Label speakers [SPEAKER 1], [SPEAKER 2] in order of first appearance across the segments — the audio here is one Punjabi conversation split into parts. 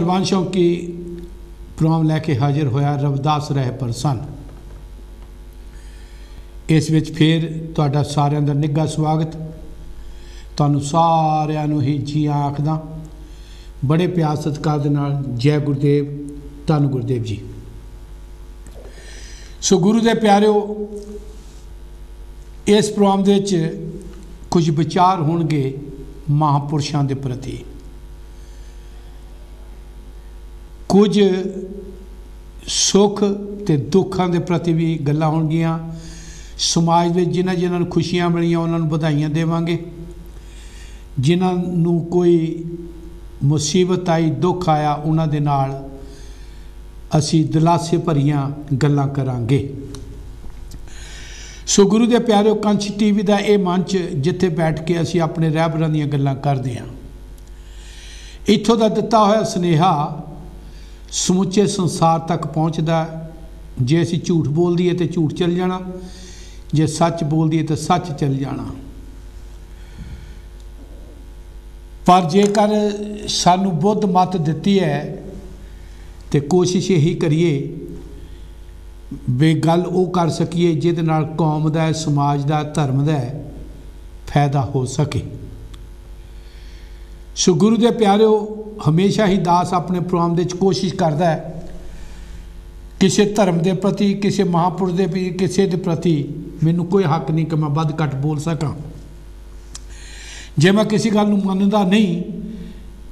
[SPEAKER 1] ਸਰਵਾਨ ਸ਼ੌਕੀ ਪ੍ਰੋਗਰਾਮ ਲੈ ਕੇ ਹਾਜ਼ਰ ਹੋਇਆ ਰਵਦਾਸ ਰਹਿ ਸਨ ਇਸ ਵਿੱਚ ਫੇਰ ਤੁਹਾਡਾ ਸਾਰਿਆਂ ਦਾ ਨਿੱਘਾ ਸਵਾਗਤ। ਤੁਹਾਨੂੰ ਸਾਰਿਆਂ ਨੂੰ ਹੀ ਜੀ ਆਖਦਾ ਬੜੇ ਪਿਆਰ ਸਤਿਕਾਰ ਦੇ ਨਾਲ ਜੈ ਗੁਰਦੇਵ, ਧੰਨ ਗੁਰਦੇਵ ਜੀ। ਸੋ ਗੁਰੂ ਦੇ ਪਿਆਰਿਓ, ਇਸ ਪ੍ਰੋਗਰਾਮ ਦੇ ਵਿੱਚ ਕੁਝ ਵਿਚਾਰ ਹੋਣਗੇ ਮਹਾਪੁਰਸ਼ਾਂ ਦੇ ਪ੍ਰਤੀ। ਕੁਝ ਸੁੱਖ ਤੇ ਦੁੱਖਾਂ ਦੇ ਪ੍ਰਤੀ ਵੀ ਗੱਲਾਂ ਹੋਣਗੀਆਂ। ਸਮਾਜ ਵਿੱਚ ਜਿਨ੍ਹਾਂ ਜਿਨ੍ਹਾਂ ਨੂੰ ਖੁਸ਼ੀਆਂ ਮਿਲੀਆਂ, ਉਹਨਾਂ ਨੂੰ ਵਧਾਈਆਂ ਦੇਵਾਂਗੇ। ਜਿਨ੍ਹਾਂ ਨੂੰ ਕੋਈ ਮੁਸੀਬਤ ਆਈ, ਦੁੱਖ ਆਇਆ, ਉਹਨਾਂ ਦੇ ਨਾਲ ਅਸੀਂ ਦਿਲਾਸੇ ਭਰੀਆਂ ਗੱਲਾਂ ਕਰਾਂਗੇ। ਸੋ ਗੁਰੂ ਦੇ ਪਿਆਰਿਓ ਕੰਚ ਟੀਵੀ ਦਾ ਇਹ ਮੰਚ ਜਿੱਥੇ ਬੈਠ ਕੇ ਅਸੀਂ ਆਪਣੇ ਰਹਿਬਰਾਂ ਦੀਆਂ ਗੱਲਾਂ ਕਰਦੇ ਹਾਂ ਇੱਥੋਂ ਦਾ ਦਿੱਤਾ ਹੋਇਆ ਸਨੇਹਾ ਸਮੁੱਚੇ ਸੰਸਾਰ ਤੱਕ ਪਹੁੰਚਦਾ ਜੇ ਅਸੀਂ ਝੂਠ ਬੋਲ ਦਈਏ ਤੇ ਝੂਠ ਚੱਲ ਜਾਣਾ, ਜੇ ਸੱਚ ਬੋਲ ਦਈਏ ਤਾਂ ਸੱਚ ਚੱਲ ਜਾਣਾ। ਪਰ ਜੇਕਰ ਸਾਨੂੰ ਬੁੱਧ ਮਤ ਦਿੱਤੀ ਹੈ ਤੇ ਕੋਸ਼ਿਸ਼ ਇਹੀ ਕਰੀਏ ਵੀ ਗੱਲ ਉਹ ਕਰ ਸਕੀਏ ਜਿਹਦੇ ਨਾਲ ਕੌਮ ਦਾ ਸਮਾਜ ਦਾ ਧਰਮ ਦਾ ਫਾਇਦਾ ਹੋ ਸਕੇ। ਸੋ ਗੁਰੂ ਦੇ ਪਿਆਰਿਓ, ਹਮੇਸ਼ਾ ਹੀ ਦਾਸ ਆਪਣੇ ਪ੍ਰੋਗਰਾਮ ਦੇ ਵਿੱਚ ਕੋਸ਼ਿਸ਼ ਕਰਦਾ ਹੈ। ਕਿਸੇ ਧਰਮ ਦੇ ਪ੍ਰਤੀ, ਕਿਸੇ ਮਹਾਪੁਰਸ਼ ਦੇ ਪ੍ਰਤੀ ਕਿਸੇ ਦੇ ਪ੍ਰਤੀ ਮੈਨੂੰ ਕੋਈ ਹੱਕ ਨਹੀਂ ਕਿ ਮੈਂ ਵੱਧ ਘੱਟ ਬੋਲ ਸਕਾਂ। ਜੇ ਮੈਂ ਕਿਸੇ ਗੱਲ ਨੂੰ ਮੰਨਦਾ ਨਹੀਂ,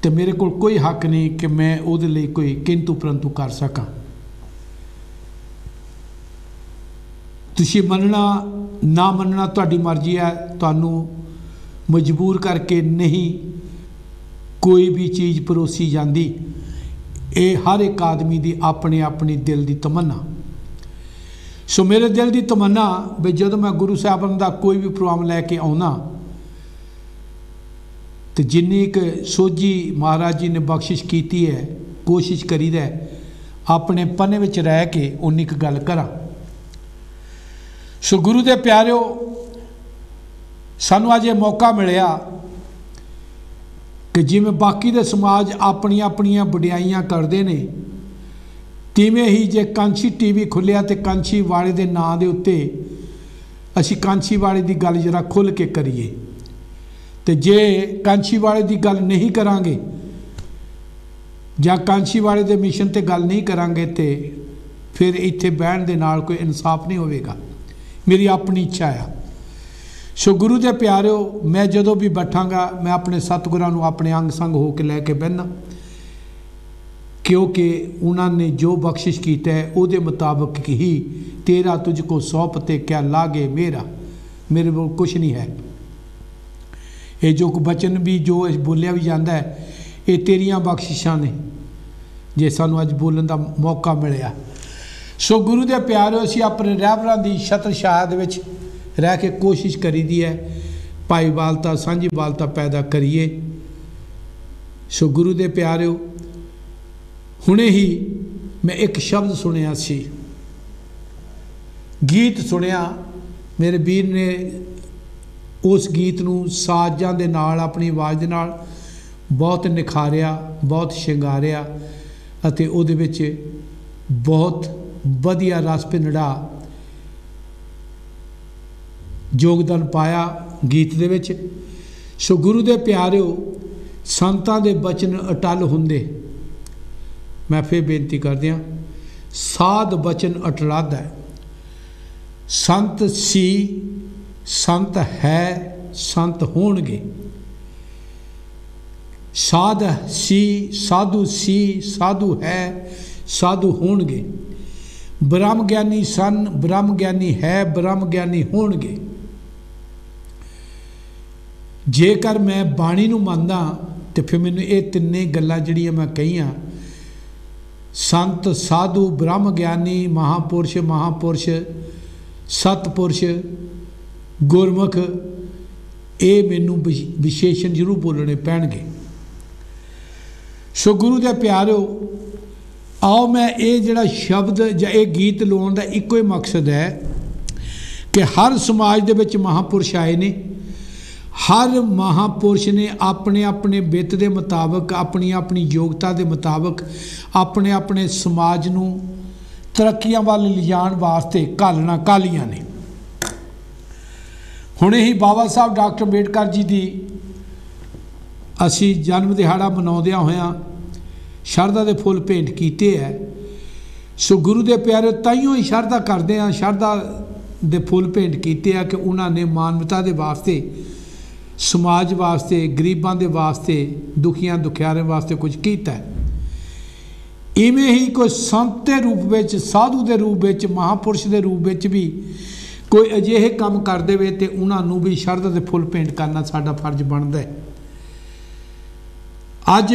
[SPEAKER 1] ਤੇ ਮੇਰੇ ਕੋਲ ਕੋਈ ਹੱਕ ਨਹੀਂ ਕਿ ਮੈਂ ਉਹਦੇ ਲਈ ਕੋਈ ਕਿੰਤੂ ਪਰੰਤੂ ਕਰ ਸਕਾਂ। ਤੁਸੀਂ ਮੰਨਣਾ, ਨਾ ਮੰਨਣਾ ਤੁਹਾਡੀ ਮਰਜ਼ੀ ਹੈ, ਤੁਹਾਨੂੰ ਮਜਬੂਰ ਕਰਕੇ ਨਹੀਂ ਕੋਈ ਵੀ ਚੀਜ਼ ਪਰੋਸੀ ਜਾਂਦੀ, ਇਹ ਹਰ ਇੱਕ ਆਦਮੀ ਦੀ ਆਪਣੇ ਆਪਣੀ ਦਿਲ ਦੀ ਤਮੰਨਾ। ਸੋ ਮੇਰੇ ਦਿਲ ਦੀ ਤਮੰਨਾ ਵੀ ਜਦੋਂ ਮੈਂ ਗੁਰੂ ਸਾਹਿਬਾਨ ਦਾ ਕੋਈ ਵੀ ਪ੍ਰੋਗਰਾਮ ਲੈ ਕੇ ਆਉਣਾ, ਤੇ ਜਿੰਨੀ ਇੱਕ ਸੋਝੀ ਮਹਾਰਾਜ ਜੀ ਨੇ ਬਖਸ਼ਿਸ਼ ਕੀਤੀ ਹੈ, ਕੋਸ਼ਿਸ਼ ਕਰੀਦਾ ਆਪਣੇ ਪਨੇ ਵਿੱਚ ਰਹਿ ਕੇ ਉਨੀ ਇੱਕ ਗੱਲ ਕਰਾਂ। ਸੋ ਗੁਰੂ ਦੇ ਪਿਆਰਿਓ, ਸਾਨੂੰ ਅੱਜ ਇਹ ਮੌਕਾ ਮਿਲਿਆ ਕਿ ਜਿਵੇਂ ਬਾਕੀ ਦੇ ਸਮਾਜ ਆਪਣੀਆਂ ਆਪਣੀਆਂ ਵਡਿਆਈਆਂ ਕਰਦੇ ਨੇ, ਤਿਵੇਂ ਹੀ ਜੇ ਕਾਂਚੀ ਟੀਵੀ ਖੁੱਲਿਆ ਤੇ ਕਾਂਛੀ ਵਾਲੇ ਦੇ ਨਾਂ ਦੇ ਉੱਤੇ ਅਸੀਂ ਕਾਂਛੀ ਵਾਲੇ ਦੀ ਗੱਲ ਜਰਾ ਖੁੱਲ ਕੇ ਕਰੀਏ। ਤੇ ਜੇ ਕਾਂਛੀ ਵਾਲੇ ਦੀ ਗੱਲ ਨਹੀਂ ਕਰਾਂਗੇ ਜਾਂ ਕਾਂਛੀ ਵਾਲੇ ਦੇ ਮਿਸ਼ਨ ਤੇ ਗੱਲ ਨਹੀਂ ਕਰਾਂਗੇ ਤੇ ਫਿਰ ਇੱਥੇ ਬਹਿਣ ਦੇ ਨਾਲ ਕੋਈ ਇਨਸਾਫ ਨਹੀਂ ਹੋਵੇਗਾ। ਮੇਰੀ ਆਪਣੀ ਇੱਛਾ ਆ। ਸੋ ਗੁਰੂ ਦੇ ਪਿਆਰਿਓ, ਮੈਂ ਜਦੋਂ ਵੀ ਬੈਠਾਂਗਾ, ਮੈਂ ਆਪਣੇ ਸਤਿਗੁਰਾਂ ਨੂੰ ਆਪਣੇ ਅੰਗ ਸੰਗ ਹੋ ਕੇ ਲੈ ਕੇ ਬਹਿਣਾ ਕਿਉਂਕਿ ਉਹਨਾਂ ਨੇ ਜੋ ਬਖਸ਼ਿਸ਼ ਕੀਤਾ ਹੈ, ਉਹਦੇ ਮੁਤਾਬਕ ਹੀ ਤੇਰਾ ਤੁਝ ਕੋ ਸੌਪ ਤੇ ਕਿਆ ਲਾਗੇ ਮੇਰਾ। ਮੇਰੇ ਕੋਲ ਕੁਝ ਨਹੀਂ ਹੈ। ਇਹ ਜੋ ਕੋ ਬਚਨ ਵੀ ਜੋ ਬੋਲਿਆ ਵੀ ਜਾਂਦਾ ਹੈ, ਇਹ ਤੇਰੀਆਂ ਬਖਸ਼ਿਸ਼ਾਂ ਨੇ। ਜੇ ਸਾਨੂੰ ਅੱਜ ਬੋਲਣ ਦਾ ਮੌਕਾ ਮਿਲਿਆ। ਸੋ ਗੁਰੂ ਦੇ ਪਿਆਰਿਓ, ਅਸੀਂ ਆਪਣੇ ਰਹਿਬਰਾਂ ਦੀ ਛਤਰ ਛਾਇਆ ਦੇ ਵਿੱਚ ਰਹਿ ਕੇ ਕੋਸ਼ਿਸ਼ ਕਰੀਦੀ ਹੈ। ਭਾਈਵਾਲਤਾ ਸਾਂਝੀਵਾਲਤਾ ਪੈਦਾ ਕਰੀਏ। ਸੋ ਗੁਰੂ ਦੇ ਪਿਆਰਿਓ, ਹੁਣੇ ਹੀ ਮੈਂ ਇੱਕ ਸ਼ਬਦ ਸੁਣਿਆ ਸੀ। ਗੀਤ ਸੁਣਿਆ। ਮੇਰੇ ਵੀਰ ਨੇ ਉਸ ਗੀਤ ਨੂੰ ਸਾਜ਼ਾਂ ਦੇ ਨਾਲ, ਆਪਣੀ ਆਵਾਜ਼ ਦੇ ਨਾਲ ਬਹੁਤ ਨਿਖਾਰਿਆ, ਬਹੁਤ ਸ਼ਿੰਗਾਰਿਆ ਅਤੇ ਉਹਦੇ ਵਿੱਚ ਬਹੁਤ ਵਧੀਆ ਰਸ ਪਿੰਡੜਾ ਯੋਗਦਾਨ ਪਾਇਆ ਗੀਤ ਦੇ ਵਿੱਚ। ਸੋ ਗੁਰੂ ਦੇ ਪਿਆਰਿਓ, ਸੰਤਾਂ ਦੇ ਬਚਨ ਅਟਲ ਹੁੰਦੇ। ਮੈਂ ਫੇਰ ਬੇਨਤੀ ਕਰਦਿਆਂ ਸਾਧ ਬਚਨ ਅਟਲਦ ਹੈ। ਸੰਤ ਸੀ, ਸੰਤ ਹੈ, ਸੰਤ ਹੋਣਗੇ। ਸਾਧ ਸੀ, ਸਾਧੂ ਸੀ, ਸਾਧੂ ਹੈ, ਸਾਧੂ ਹੋਣਗੇ। ਬ੍ਰਹਮ ਗਿਆਨੀ ਸਨ ਬ੍ਰਹਮ ਗਿਆਨੀ ਹੈ ਬ੍ਰਹਮ ਗਿਆਨੀ ਹੋਣਗੇ। ਜੇਕਰ ਮੈਂ ਬਾਣੀ ਨੂੰ ਮੰਨਦਾ ਤੇ ਫਿਰ ਮੈਨੂੰ ਇਹ ਤਿੰਨੇ ਗੱਲਾਂ ਜਿਹੜੀਆਂ ਮੈਂ ਕਹੀਆਂ, ਸੰਤ, ਸਾਧੂ, ਬ੍ਰਹਮ ਗਿਆਨੀ, ਮਹਾਪੁਰਸ਼ ਮਹਾਪੁਰਸ਼, ਸਤਪੁਰਸ਼, ਗੁਰਮੁਖ, ਇਹ ਮੈਨੂੰ ਵਿਸ਼ੇਸ਼ਣ ਜ਼ਰੂਰ ਬੋਲਣੇ ਪੈਣਗੇ। ਸੋ ਗੁਰੂ ਦੇ ਪਿਆਰਿਓ ਆਓ ਮੈਂ ਇਹ ਜਿਹੜਾ ਸ਼ਬਦ ਜਾਂ ਇਹ ਗੀਤ ਲਾਉਣ ਦਾ ਇੱਕੋ ਹੀ ਮਕਸਦ ਹੈ ਕਿ ਹਰ ਸਮਾਜ ਦੇ ਵਿੱਚ ਮਹਾਪੁਰਸ਼ ਆਏ ਨੇ। ਹਰ ਮਹਾਪੁਰਸ਼ ਨੇ ਆਪਣੇ ਆਪਣੇ ਬਿੱਤ ਦੇ ਮੁਤਾਬਕ, ਆਪਣੀ ਆਪਣੀ ਯੋਗਤਾ ਦੇ ਮੁਤਾਬਕ, ਆਪਣੇ ਆਪਣੇ ਸਮਾਜ ਨੂੰ ਤਰੱਕੀਆਂ ਵੱਲ ਲਿਜਾਣ ਵਾਸਤੇ ਘਾਲਣਾ ਕਾਲੀਆਂ ਨੇ। ਹੁਣੇ ਹੀ ਬਾਬਾ ਸਾਹਿਬ ਡਾਕਟਰ ਅੰਬੇਡਕਰ ਜੀ ਦੀ ਅਸੀਂ ਜਨਮ ਦਿਹਾੜਾ ਮਨਾਉਂਦਿਆਂ ਹੋਇਆਂ ਸ਼ਰਧਾ ਦੇ ਫੁੱਲ ਭੇਂਟ ਕੀਤੇ ਹੈ। ਸੋ ਗੁਰੂ ਦੇ ਪਿਆਰੇ ਤਾਈਓ ਹੀ ਸ਼ਰਧਾ ਕਰਦੇ ਆ ਸ਼ਰਧਾ ਦੇ ਫੁੱਲ ਭੇਂਟ ਕੀਤੇ ਆ ਕਿ ਉਹਨਾਂ ਨੇ ਮਾਨਵਤਾ ਦੇ ਵਾਸਤੇ ਸਮਾਜ ਵਾਸਤੇ, ਗਰੀਬਾਂ ਦੇ ਵਾਸਤੇ, ਦੁਖੀਆਂ ਦੁਖਿਆਰਿਆਂ ਵਾਸਤੇ ਕੁਝ ਕੀਤਾ ਇਵੇਂ ਹੀ ਕੋਈ ਸੰਤ ਦੇ ਰੂਪ ਵਿੱਚ, ਸਾਧੂ ਦੇ ਰੂਪ ਵਿੱਚ, ਮਹਾਪੁਰਸ਼ ਦੇ ਰੂਪ ਵਿੱਚ ਵੀ ਕੋਈ ਅਜਿਹੇ ਕੰਮ ਕਰ ਦੇਵੇ ਤੇ ਉਹਨਾਂ ਨੂੰ ਵੀ ਸ਼ਰਧਾ ਦੇ ਫੁੱਲ ਭੇਂਟ ਕਰਨਾ ਸਾਡਾ ਫਰਜ਼ ਬਣਦਾ ਹੈ। ਅੱਜ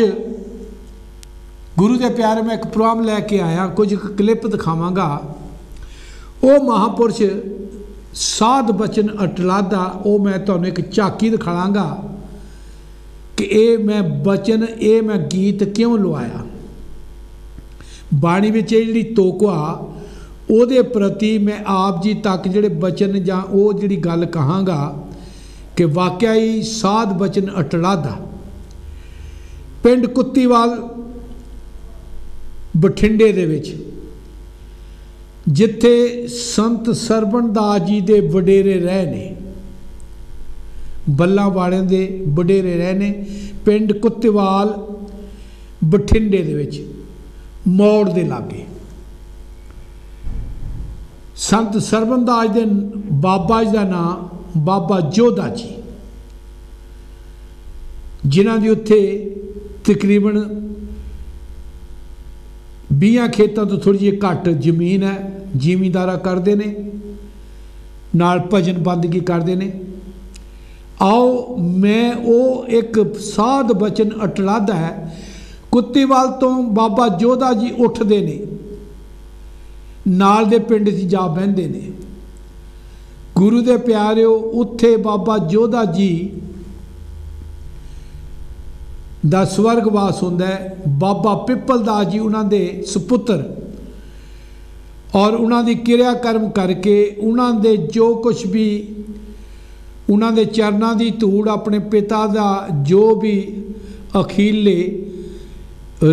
[SPEAKER 1] ਗੁਰੂ ਦੇ ਪਿਆਰੇ ਮੈਂ ਇੱਕ ਪ੍ਰੋਗਰਾਮ ਲੈ ਕੇ ਆਇਆ, ਕੁਝ ਕਲਿੱਪ ਦਿਖਾਵਾਂਗਾ। ਉਹ ਮਹਾਪੁਰਸ਼ ਸਾਧ ਬਚਨ ਅਟਲਾਦਾ, ਉਹ ਮੈਂ ਤੁਹਾਨੂੰ ਇੱਕ ਝਾਕੀ ਦਿਖਾਵਾਂਗਾ ਕਿ ਇਹ ਮੈਂ ਬਚਨ, ਇਹ ਮੈਂ ਗੀਤ ਕਿਉਂ ਲਵਾਇਆ ਬਾਣੀ ਵਿੱਚ ਇਹ ਜਿਹੜੀ ਤੋਕਵਾ ਉਹਦੇ ਪ੍ਰਤੀ ਮੈਂ ਆਪ ਜੀ ਤੱਕ ਜਿਹੜੇ ਬਚਨ ਜਾਂ ਉਹ ਜਿਹੜੀ ਗੱਲ ਕਹਾਂਗਾ ਕਿ ਵਾਕਿਆ ਹੀ ਸਾਧ ਬਚਨ ਅਟਲਾਦਾ। ਪਿੰਡ ਕੁੱਤੀਵਾਲ ਬਠਿੰਡੇ ਦੇ ਵਿੱਚ ਜਿੱਥੇ ਸੰਤ ਸਰਵਣਦਾਸ ਜੀ ਦੇ ਵਡੇਰੇ ਰਹੇ ਨੇ, ਬੱਲਾ ਵਾਲਿਆਂ ਦੇ ਵਡੇਰੇ ਰਹੇ ਨੇ, ਪਿੰਡ ਕੁੱਤੇਵਾਲ ਬਠਿੰਡੇ ਦੇ ਵਿੱਚ ਮੌੜ ਦੇ ਲਾਗੇ। ਸੰਤ ਸਰਵਣਦਾਸ ਦੇ ਬਾਬਾ ਜੀ ਦਾ ਨਾਮ ਬਾਬਾ ਜੋਧਾ ਜੀ, ਜਿਨ੍ਹਾਂ ਦੀ ਉੱਥੇ ਤਕਰੀਬਨ 20 ਖੇਤਾਂ ਤੋਂ ਥੋੜੀ ਜਿਹੀ ਘੱਟ ਜ਼ਮੀਨ ਹੈ, ਜ਼ਿਮੀਂਦਾਰਾ ਕਰਦੇ ਨੇ, ਨਾਲ ਭਜਨ ਬੰਦਗੀ ਕਰਦੇ ਨੇ। ਆਓ, ਮੈਂ ਉਹ ਇੱਕ ਸਾਧ ਬਚਨ ਅਟਲਾਦਾ ਹੈ, ਕੁੱਤੀਵਾਲ ਤੋਂ ਬਾਬਾ ਜੋਧਾ ਜੀ ਉੱਠਦੇ ਨੇ। ਨਾਲ ਦੇ ਪਿੰਡ 'ਚ ਜਾ ਬਹਿੰਦੇ ਨੇ। ਗੁਰੂ ਦੇ ਪਿਆਰਿਓ, ਉੱਥੇ ਬਾਬਾ ਜੋਧਾ ਜੀ ਦਾ ਸਵਰਗ ਵਾਸ ਹੁੰਦਾ ਹੈ। ਬਾਬਾ ਪਿੱਪਲਦਾਸ ਜੀ ਉਹਨਾਂ ਦੇ ਸੁਪੁੱਤਰ ਔਰ ਉਹਨਾਂ ਦੀ ਕਿਰਿਆ ਕਰਮ ਕਰਕੇ ਉਹਨਾਂ ਦੇ ਜੋ ਕੁਝ ਵੀ ਉਹਨਾਂ ਦੇ ਚਰਨਾਂ ਦੀ ਧੂੜ ਆਪਣੇ ਪਿਤਾ ਦਾ ਜੋ ਵੀ ਅਖੀਲੇ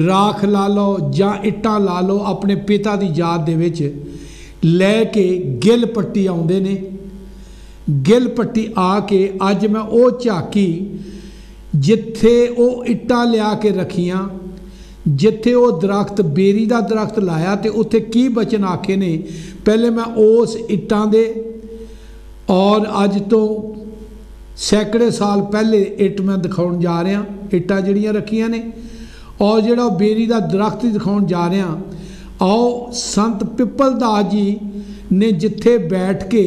[SPEAKER 1] ਰਾਖ ਲਾ ਲਓ ਜਾਂ ਇੱਟਾਂ ਲਾ ਲਓ ਆਪਣੇ ਪਿਤਾ ਦੀ ਯਾਦ ਦੇ ਵਿੱਚ ਲੈ ਕੇ ਗਿੱਲ ਪੱਟੀ ਆਉਂਦੇ ਨੇ। ਗਿੱਲ ਪੱਟੀ ਆ ਕੇ ਅੱਜ ਮੈਂ ਉਹ ਝਾਕੀ ਜਿੱਥੇ ਉਹ ਇੱਟਾਂ ਲਿਆ ਕੇ ਰੱਖੀਆਂ, ਜਿੱਥੇ ਉਹ ਦਰਖਤ, ਬੇਰੀ ਦਾ ਦਰਖਤ ਲਾਇਆ ਤੇ ਉੱਥੇ ਕੀ ਬਚਨ ਆਖੇ ਨੇ, ਪਹਿਲੇ ਮੈਂ ਉਸ ਇੱਟਾਂ ਦੇ ਔਰ ਅੱਜ ਤੋਂ ਸੈਂਕੜੇ ਸਾਲ ਪਹਿਲੇ ਇੱਟ ਮੈਂ ਦਿਖਾਉਣ ਜਾ ਰਿਹਾ, ਇੱਟਾਂ ਜਿਹੜੀਆਂ ਰੱਖੀਆਂ ਨੇ, ਔਰ ਜਿਹੜਾ ਉਹ ਬੇਰੀ ਦਾ ਦਰਖਤ ਦਿਖਾਉਣ ਜਾ ਰਿਹਾ, ਆਓ ਸੰਤ ਪਿੱਪਲ ਦਾਸ ਜੀ ਨੇ ਜਿੱਥੇ ਬੈਠ ਕੇ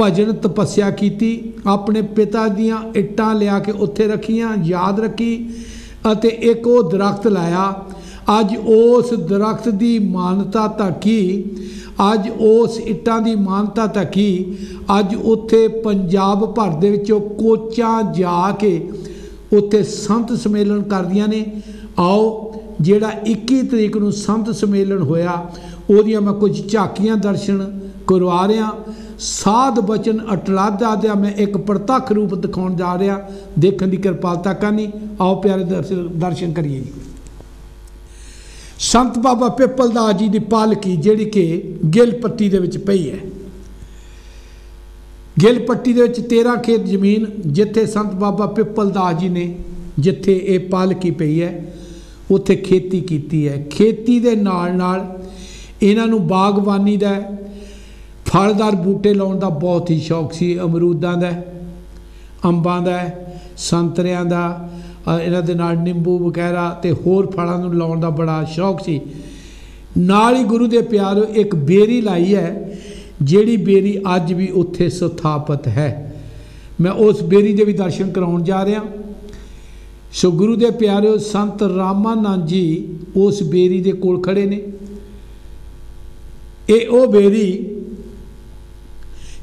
[SPEAKER 1] ਭਜਨ ਤਪੱਸਿਆ ਕੀਤੀ, ਆਪਣੇ ਪਿਤਾ ਦੀਆਂ ਇੱਟਾਂ ਲਿਆ ਕੇ ਉੱਥੇ ਰੱਖੀਆਂ, ਯਾਦ ਰੱਖੀ ਅਤੇ ਇੱਕ ਉਹ ਦਰਖਤ ਲਾਇਆ। ਅੱਜ ਉਸ ਦਰਖਤ ਦੀ ਮਾਨਤਾ ਤਾਂ ਕੀ ਅੱਜ ਉਸ ਇੱਟਾਂ ਦੀ ਮਾਨਤਾ ਤਾਂ ਕੀ ਅੱਜ ਉੱਥੇ ਪੰਜਾਬ ਭਰ ਦੇ ਵਿੱਚੋਂ ਕੋਚਾਂ ਜਾ ਕੇ ਉੱਥੇ ਸੰਤ ਸਮੇਲਨ ਕਰਦੀਆਂ ਨੇ। ਆਓ, ਜਿਹੜਾ 21 ਤਰੀਕ ਨੂੰ ਸੰਤ ਸਮੇਲਨ ਹੋਇਆ, ਉਹਦੀਆਂ ਮੈਂ ਕੁਝ ਝਾਕੀਆਂ ਦਰਸ਼ਨ ਕਰਵਾ ਰਿਹਾ। ਸਾਧ ਬਚਨ ਅਟਲਾਦਾ ਦਾ ਮੈਂ ਇੱਕ ਪ੍ਰਤੱਖ ਰੂਪ ਦਿਖਾਉਣ ਜਾ ਰਿਹਾ, ਦੇਖਣ ਦੀ ਕਿਰਪਾਲਤਾ ਕਰਨੀ। ਆਓ ਪਿਆਰੇ ਦਰਸ਼ਨ ਦਰਸ਼ਨ ਕਰੀਏ ਜੀ। ਸੰਤ ਬਾਬਾ ਪਿੱਪਲ ਪਿੱਪਲਦਾਸ ਜੀ ਦੀ ਪਾਲਕੀ, ਜਿਹੜੀ ਕਿ ਗਿੱਲ ਪੱਟੀ ਦੇ ਵਿੱਚ ਪਈ ਹੈ। ਗਿੱਲ ਪੱਟੀ ਦੇ ਵਿੱਚ 13 ਖੇਤ ਜ਼ਮੀਨ, ਜਿੱਥੇ ਸੰਤ ਬਾਬਾ ਪਿੱਪਲ ਪਿੱਪਲਦਾਸ ਜੀ ਨੇ, ਜਿੱਥੇ ਇਹ ਪਾਲਕੀ ਪਈ ਹੈ, ਉੱਥੇ ਖੇਤੀ ਕੀਤੀ ਹੈ। ਖੇਤੀ ਦੇ ਨਾਲ ਨਾਲ ਇਹਨਾਂ ਨੂੰ ਬਾਗਬਾਨੀ ਦਾ ਫਲਦਾਰ ਬੂਟੇ ਲਾਉਣ ਦਾ ਬਹੁਤ ਹੀ ਸ਼ੌਕ ਸੀ, ਅਮਰੂਦਾਂ ਦਾ, ਅੰਬਾਂ ਦਾ, ਸੰਤਰਿਆਂ ਦਾ ਇਹਨਾਂ ਦੇ ਨਾਲ ਨਿੰਬੂ ਵਗੈਰਾ ਤੇ ਹੋਰ ਫਲਾਂ ਨੂੰ ਲਾਉਣ ਦਾ ਬੜਾ ਸ਼ੌਕ ਸੀ। ਨਾਲ ਹੀ ਗੁਰੂ ਦੇ ਪਿਆਰੋ ਇੱਕ ਬੇਰੀ ਲਾਈ ਹੈ, ਜਿਹੜੀ ਬੇਰੀ ਅੱਜ ਵੀ ਉੱਥੇ ਸਥਾਪਿਤ ਹੈ। ਮੈਂ ਉਸ ਬੇਰੀ ਦੇ ਵੀ ਦਰਸ਼ਨ ਕਰਾਉਣ ਜਾ ਰਿਹਾ। ਸੋ ਗੁਰੂ ਦੇ ਪਿਆਰਿਓ ਸੰਤ ਰਾਮਾਨੰਦ ਜੀ ਉਸ ਬੇਰੀ ਦੇ ਕੋਲ ਖੜੇ ਨੇ। ਇਹ ਉਹ ਬੇਰੀ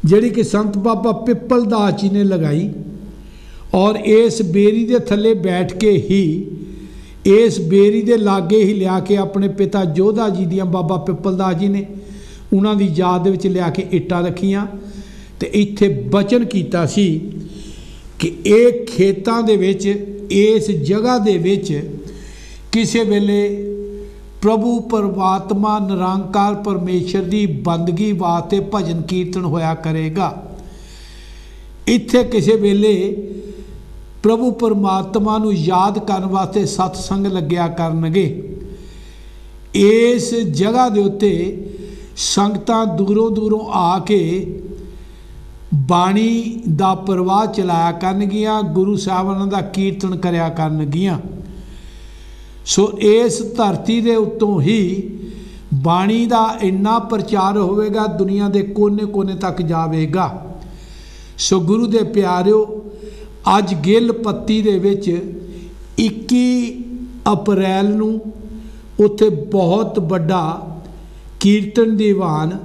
[SPEAKER 1] ਜਿਹੜੀ ਕਿ ਸੰਤ ਬਾਬਾ ਪਿੱਪਲ ਦਾਸ ਜੀ ਨੇ ਲਗਾਈ ਔਰ ਇਸ ਬੇਰੀ ਦੇ ਥੱਲੇ ਬੈਠ ਕੇ ਹੀ ਇਸ ਬੇਰੀ ਦੇ ਲਾਗੇ ਹੀ ਲਿਆ ਕੇ ਆਪਣੇ ਪਿਤਾ ਜੋਧਾ ਜੀ ਦੀਆਂ ਬਾਬਾ ਪਿੱਪਲ ਦਾਸ ਜੀ ਨੇ ਉਹਨਾਂ ਦੀ ਯਾਦ ਦੇ ਵਿੱਚ ਲਿਆ ਕੇ ਇੱਟਾਂ ਰੱਖੀਆਂ ਤੇ ਇੱਥੇ ਬਚਨ ਕੀਤਾ ਸੀ ਕਿ ਇਹ ਖੇਤਾਂ ਦੇ ਵਿੱਚ, ਇਸ ਜਗ੍ਹਾ ਦੇ ਵਿੱਚ ਕਿਸੇ ਵੇਲੇ ਪ੍ਰਭੂ ਪਰਮਾਤਮਾ ਨਿਰੰਕਾਰ ਪਰਮੇਸ਼ਰ ਦੀ ਬੰਦਗੀ ਵਾਸਤੇ ਭਜਨ ਕੀਰਤਨ ਹੋਇਆ ਕਰੇਗਾ। ਇੱਥੇ ਕਿਸੇ ਵੇਲੇ ਪ੍ਰਭੂ ਪਰਮਾਤਮਾ ਨੂੰ ਯਾਦ ਕਰਨ ਵਾਸਤੇ ਸਤਸੰਗ ਲੱਗਿਆ ਕਰਨਗੇ। ਇਸ ਜਗ੍ਹਾ ਦੇ ਉੱਤੇ ਸੰਗਤਾਂ ਦੂਰੋਂ ਦੂਰੋਂ ਆ ਕੇ ਬਾਣੀ ਦਾ ਪ੍ਰਵਾਹ ਚਲਾਇਆ ਕਰਨਗੀਆਂ, ਗੁਰੂ ਸਾਹਿਬਾਨਾਂ ਦਾ ਕੀਰਤਨ ਕਰਿਆ ਕਰਨਗੀਆਂ। ਸੋ ਇਸ ਧਰਤੀ ਦੇ ਉੱਤੋਂ ਹੀ ਬਾਣੀ ਦਾ ਇੰਨਾ ਪ੍ਰਚਾਰ ਹੋਵੇਗਾ, ਦੁਨੀਆ ਦੇ ਕੋਨੇ-ਕੋਨੇ ਤੱਕ ਜਾਵੇਗਾ। ਸੋ ਗੁਰੂ ਦੇ ਪਿਆਰਿਓ, ਅੱਜ ਗਿੱਲ ਪੱਤੀ ਦੇ ਵਿੱਚ 21 ਅਪ੍ਰੈਲ ਨੂੰ ਉੱਥੇ ਬਹੁਤ ਵੱਡਾ ਕੀਰਤਨ ਦੀਵਾਨ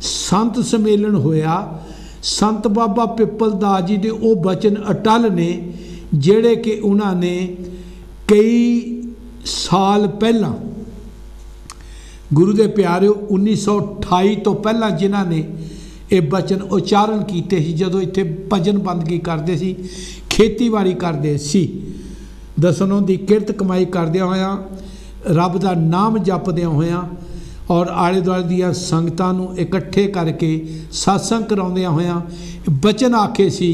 [SPEAKER 1] ਸੰਤ ਸੰਮੇਲਨ ਹੋਇਆ। ਸੰਤ ਬਾਬਾ ਪਿੱਪਲ ਦਾਸ ਜੀ ਦੇ ਉਹ ਬਚਨ ਅਟਲ ਨੇ, ਜਿਹੜੇ ਕਿ ਉਹਨਾਂ ਨੇ ਕਈ ਸਾਲ ਪਹਿਲਾਂ, ਗੁਰੂ ਦੇ ਪਿਆਰਿਓ 1928 ਤੋਂ ਪਹਿਲਾਂ ਜਿਨ੍ਹਾਂ ਨੇ ਇਹ ਬਚਨ ਉਚਾਰਨ ਕੀਤੇ ਸੀ, ਜਦੋਂ ਇੱਥੇ ਭਜਨ ਬੰਦਗੀ ਕਰਦੇ ਸੀ, ਖੇਤੀਬਾੜੀ ਕਰਦੇ ਸੀ, ਦਸਨੋਂ ਦੀ ਕਿਰਤ ਕਮਾਈ ਕਰਦਿਆਂ ਹੋਇਆਂ, ਰੱਬ ਦਾ ਨਾਮ ਜਪਦਿਆਂ ਹੋਇਆਂ, ਔਰ ਆਲੇ ਦੁਆਲੇ ਦੀਆਂ ਸੰਗਤਾਂ ਨੂੰ ਇਕੱਠੇ ਕਰਕੇ satsang ਕਰਾਉਂਦਿਆਂ ਹੋਇਆਂ ਬਚਨ ਆਖੇ ਸੀ